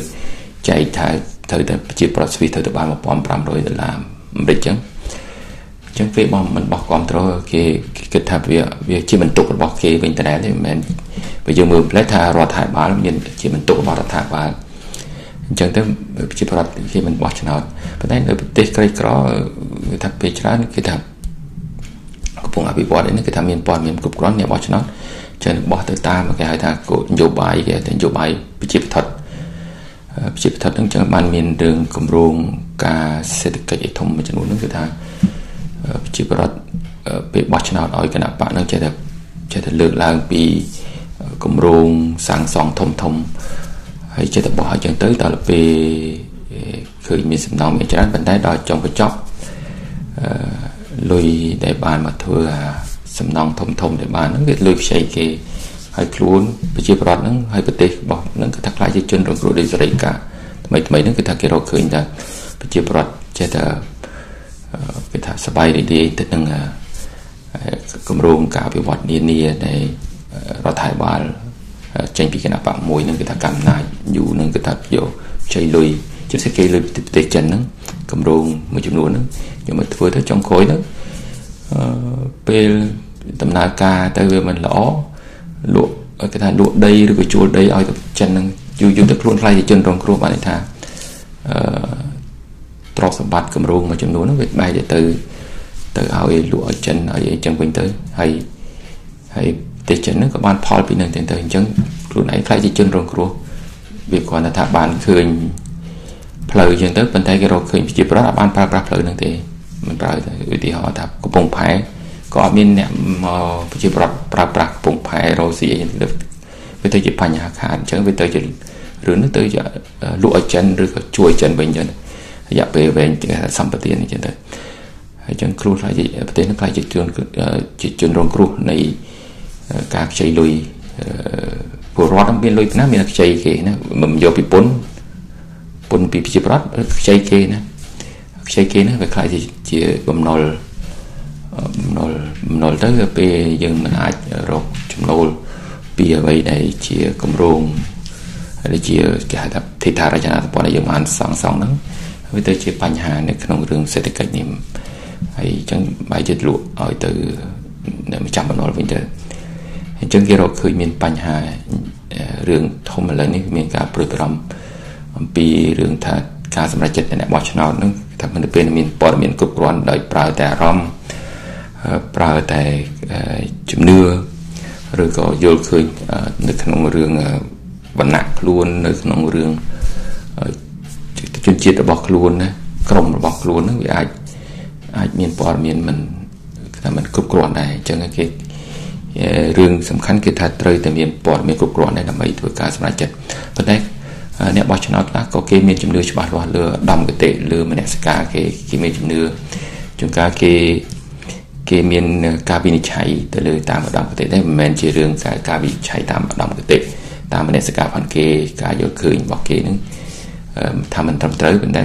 ចែកថាត្រូវតែប្រជាប្រដ្ឋស្វីសត្រូវទៅបាន1500ដុល្លារអាមេរិកអញ្ចឹងអញ្ចឹងពេលបងមិនបោះគ្រប់ត្រូលគេគិតថាវាវាជាបន្ទុករបស់គេវិញតើទេមិនមែនបើយើងមើលផ្លែថារដ្ឋាភិបាលមានជាបន្ទុករបស់រដ្ឋាភិបាលអញ្ចឹងទៅប្រជាប្រដ្ឋគេមិនបោះឆ្នោត ប៉ុន្តែនៅប្រទេសក្រីក្រគេថាពេលច្រើនគេថាកំពុងអភិវឌ្ឍនេះគេថាមានព័ត៌មានគ្រប់គ្រាន់អ្នកបោះឆ្នោតចឹងបោះទៅតាមគេហៅថាគោលនយោបាយគេតែនយោបាយប្រជាប្រដ្ឋប្រជាប្រដ្ឋហ្នឹងចឹងបានមានរឿងគម្រោងការសេដ្ឋកិច្ចឯធំមួយចំនួនហ្នឹងគឺថាប្រជាប្រដ្ឋពេលបោះឆ្នោតឲ្យគណៈបកហ្នឹងចេះតែចេះតែលើកឡើងពីគម្រោងសាងសង់ធំធំហើយចេះតែបោះឲ្យចឹងទៅដល់ពេល ឃើញមានសំណងមានច្រើនប៉ុន្តែដល់ចុងបញ្ចប់លុយដែលបានមកធ្វើសំណងធំធំដែលបានហ្នឹងវាលុយខ្ចីគេហើយខ្លួនប្រជាប្រដ្ឋហ្នឹងហើយប្រទេសរបស់ហ្នឹងគេថាខ្លាចជាជនរងគ្រោះដោយសេរីការថ្មីថ្មីហ្នឹងគេថាគេរកឃើញថាប្រជាប្រដ្ឋចេះតែគេថាសបាយរីករាយទៅនឹងគម្រោងការវិវត្តនានាដែលរដ្ឋាភិបាលចេញពីគណៈបកមួយនឹងគេថាកម្មណាចយូរនឹងគេថាយកជ័យលុយ ជាពិសេសគេលើប្រទេសចិនហ្នឹងគម្រោងមួយចំនួនហ្នឹងយកមកធ្វើទៅចុងក្រោយទៅអឺពេលដំណើរការទៅវាមិនល្អលក់គេថាលក់ដីឬក៏ជួលដីឲ្យទៅចិនហ្នឹងយូរយូរទៅខ្លួនខ្លាយជាជនរងគ្រោះបានន័យថាអឺទ្រព្យសម្បត្តិគម្រោងមួយចំនួនហ្នឹងវាបែរទៅទៅឲ្យលក់ឲ្យចិនឲ្យអីចឹងវិញទៅហើយហើយប្រទេសចិនហ្នឹងក៏បានផលពីនឹងទៅអញ្ចឹងខ្លួនឯងខ្លាចជាជនរងគ្រោះវាគ្រាន់តែថាបានឃើញ ផ្លូវចឹងទៅប៉ុន្តែគេរកឃើញប្រជាប្រដ្ឋអត់បានប្រើប្រាស់ផ្លូវហ្នឹងទេមិនប្រើទៅឧទាហរណ៍ថាកំពង់ផែក៏អត់មានអ្នកមកប្រជាប្រដ្ឋប្រើប្រាស់កំពង់ផែរស់ស៊ីអីទៅវាទៅជាបញ្ហាខាតអញ្ចឹងវាទៅជារឿងនេះទៅលក់ឲ្យចិនឬក៏ជួយចិនវិញចឹងរយៈពេលវែងគេថាសម្បត្តិនេះចឹងទៅហើយចឹងគ្រោះខ្លាយជាប្រទេសនេះខ្លាយជាជនជាជនរងគ្រោះនៃការខ្ចីលុយពលរដ្ឋមានលុយណាមានខ្ចីគេណាមិនយកពីពុន ពុនពីប្រជាប្រដ្ឋខ្ចីគេណាខ្ចីគេណាវាខ្លាយជាជាបំណុលបំណុលបំណុលទៅពេលយើងមិនអាចរកចំណូលពីអ្វីដែលជាគម្រោងដែលជាគេហៅថាធិដ្ឋារចនាសម្ព័ន្ធដែលយើងបានសង់សង់ហ្នឹងវាទៅជាបញ្ហានៅក្នុងរឿងសេដ្ឋកិច្ចនេះហើយអញ្ចឹងបាយចិត្តលក់ឲ្យទៅម្ចាស់បំណុលវិញទៅអញ្ចឹងគេរកឃើញមានបញ្ហារឿងធំឥឡូវនេះមានការព្រួយបារម្ភ អំពីរឿងថាការសម្រេចចិត្តអ្នកបោះឆ្នោតហ្នឹងថាមិនទៅពេលមានព័ត៌មានគ្រប់គ្រាន់ដោយប្រើតែអារម្មណ៍ប្រើតែជំនឿឬក៏យល់ឃើញនៅក្នុងរឿងវណ្ណៈខ្លួននៅក្នុងរឿងជនជាតិរបស់ខ្លួនណាក្រុមរបស់ខ្លួនហ្នឹងវាអាចអាចមានព័ត៌មានមិនថាมันគ្រប់គ្រាន់ដែរអញ្ចឹងគេរឿងសំខាន់គឺថាត្រូវតែមានព័ត៌មានគ្រប់គ្រាន់ដែរដើម្បីធ្វើការសម្រេចចិត្តប៉ុន្តែ អ្នកបោះឆ្នោតខ្លះក៏គេមានជំនឿច្បាស់លាស់លើដំគតិលើមនសិការគេគេមានជំនឿជួនកាលគេគេមានការវិនិច្ឆ័យទៅលើតាមឧត្តមគតិដែរមិនមែនជារឿងការវិនិច្ឆ័យតាមឧត្តមគតិតាមមនសិការផងគេការយល់ឃើញរបស់គេនឹងថាមិនត្រឹមត្រូវប៉ុន្តែ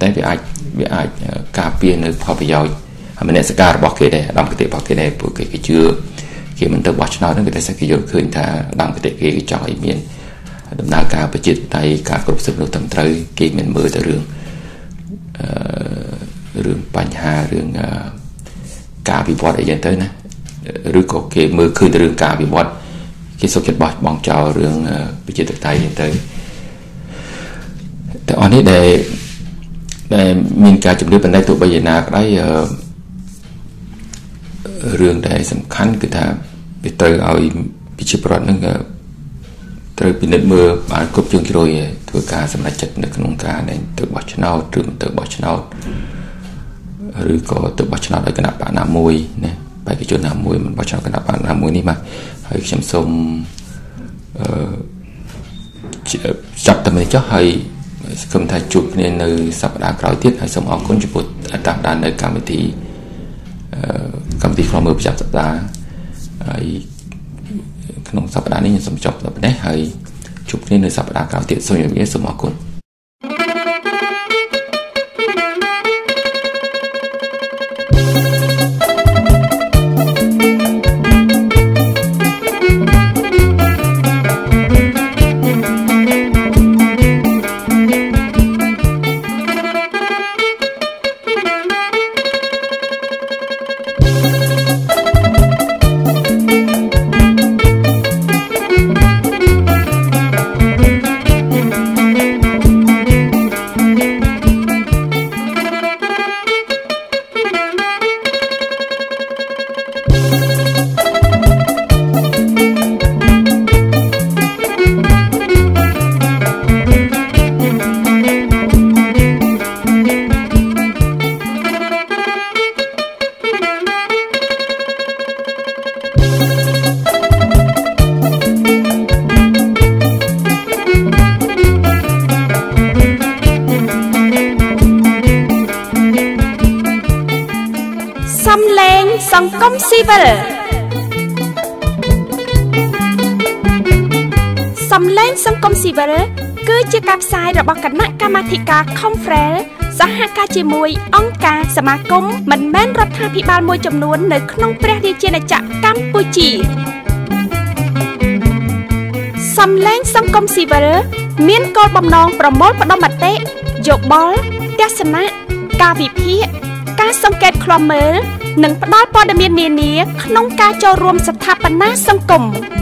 តែវាអាចវាអាចការពារនៅផលប្រយោជន៍មនសិការរបស់គេដែរឧត្តមគតិរបស់គេដែរពួកគេគេជឿគេមិនទៅបោះឆ្នោតហ្នឹងគេតែគេយល់ឃើញថាឧត្តមគតិគេចង់ឲ្យមាន ដំណើរការប្រជាធិបតេយ្យការគ្រប់សិទ្ធិមនុស្សត្រឹមត្រូវគេមិនមើលទៅរឿងអឺរឿងបញ្ហារឿងការវិវត្តអីចឹងទៅណាឬក៏គេមើលឃើញទៅរឿងការវិវត្តគេសុខចិត្តបោះបង់ចោលរឿងប្រជាធិបតេយ្យចឹងទៅតែអស់នេះដែលដែលមានការជំនឿបណ្ដៃទោះបីយ៉ាងណាក្តីរឿងដែលសំខាន់គឺថាវាត្រូវឲ្យប្រជាប្រដ្ឋនឹង ត្រូវពិនិត្យមើលបានគ្រប់ជ្រុងជ្រោយធ្វើការសម្រេចចិត្តនៅក្នុងការដែលទៅបោះឆ្នោតឬមិនទៅបោះឆ្នោតឬក៏ទៅបោះឆ្នោតឲ្យគណៈបកណាមួយណាបេក្ខជនណាមួយមិនបោះឆ្នោតគណៈបកណាមួយនេះមកហើយខ្ញុំសូមអឺចាប់តែនេះចុះហើយសង្ឃឹមថាជួបគ្នានៅសប្តាហ៍ក្រោយទៀតហើយសូមអរគុណចំពោះតាមដាននៅកម្មវិធីអឺកម្មវិធីខ្លមើលប្រចាំសប្តាហ៍ហើយ ក្នុងសប្តាហ៍នេះខ្ញុំសូមចប់តែប៉ុណ្ណេះហើយជួបគ្នានៅសប្តាហ៍ក្រោយទៀតសូមជម្រាបលាសូមអរគុណ សមាគមមិនមែនរដ្ឋាភិបាលមួយចំនួននៅក្នុងព្រះរាជាណាចក្រកម្ពុជាសំឡេងសង្គមស៊ីវិលមានគោលបំណងប្រមូលផ្ដុំមតិយោបល់ទស្សនៈការវិភាគការសង្កេតឃ្លាំមើលនិងផ្ដល់ព័ត៌មាននានាក្នុងការចូលរួមស្ថាបនាសង្គម។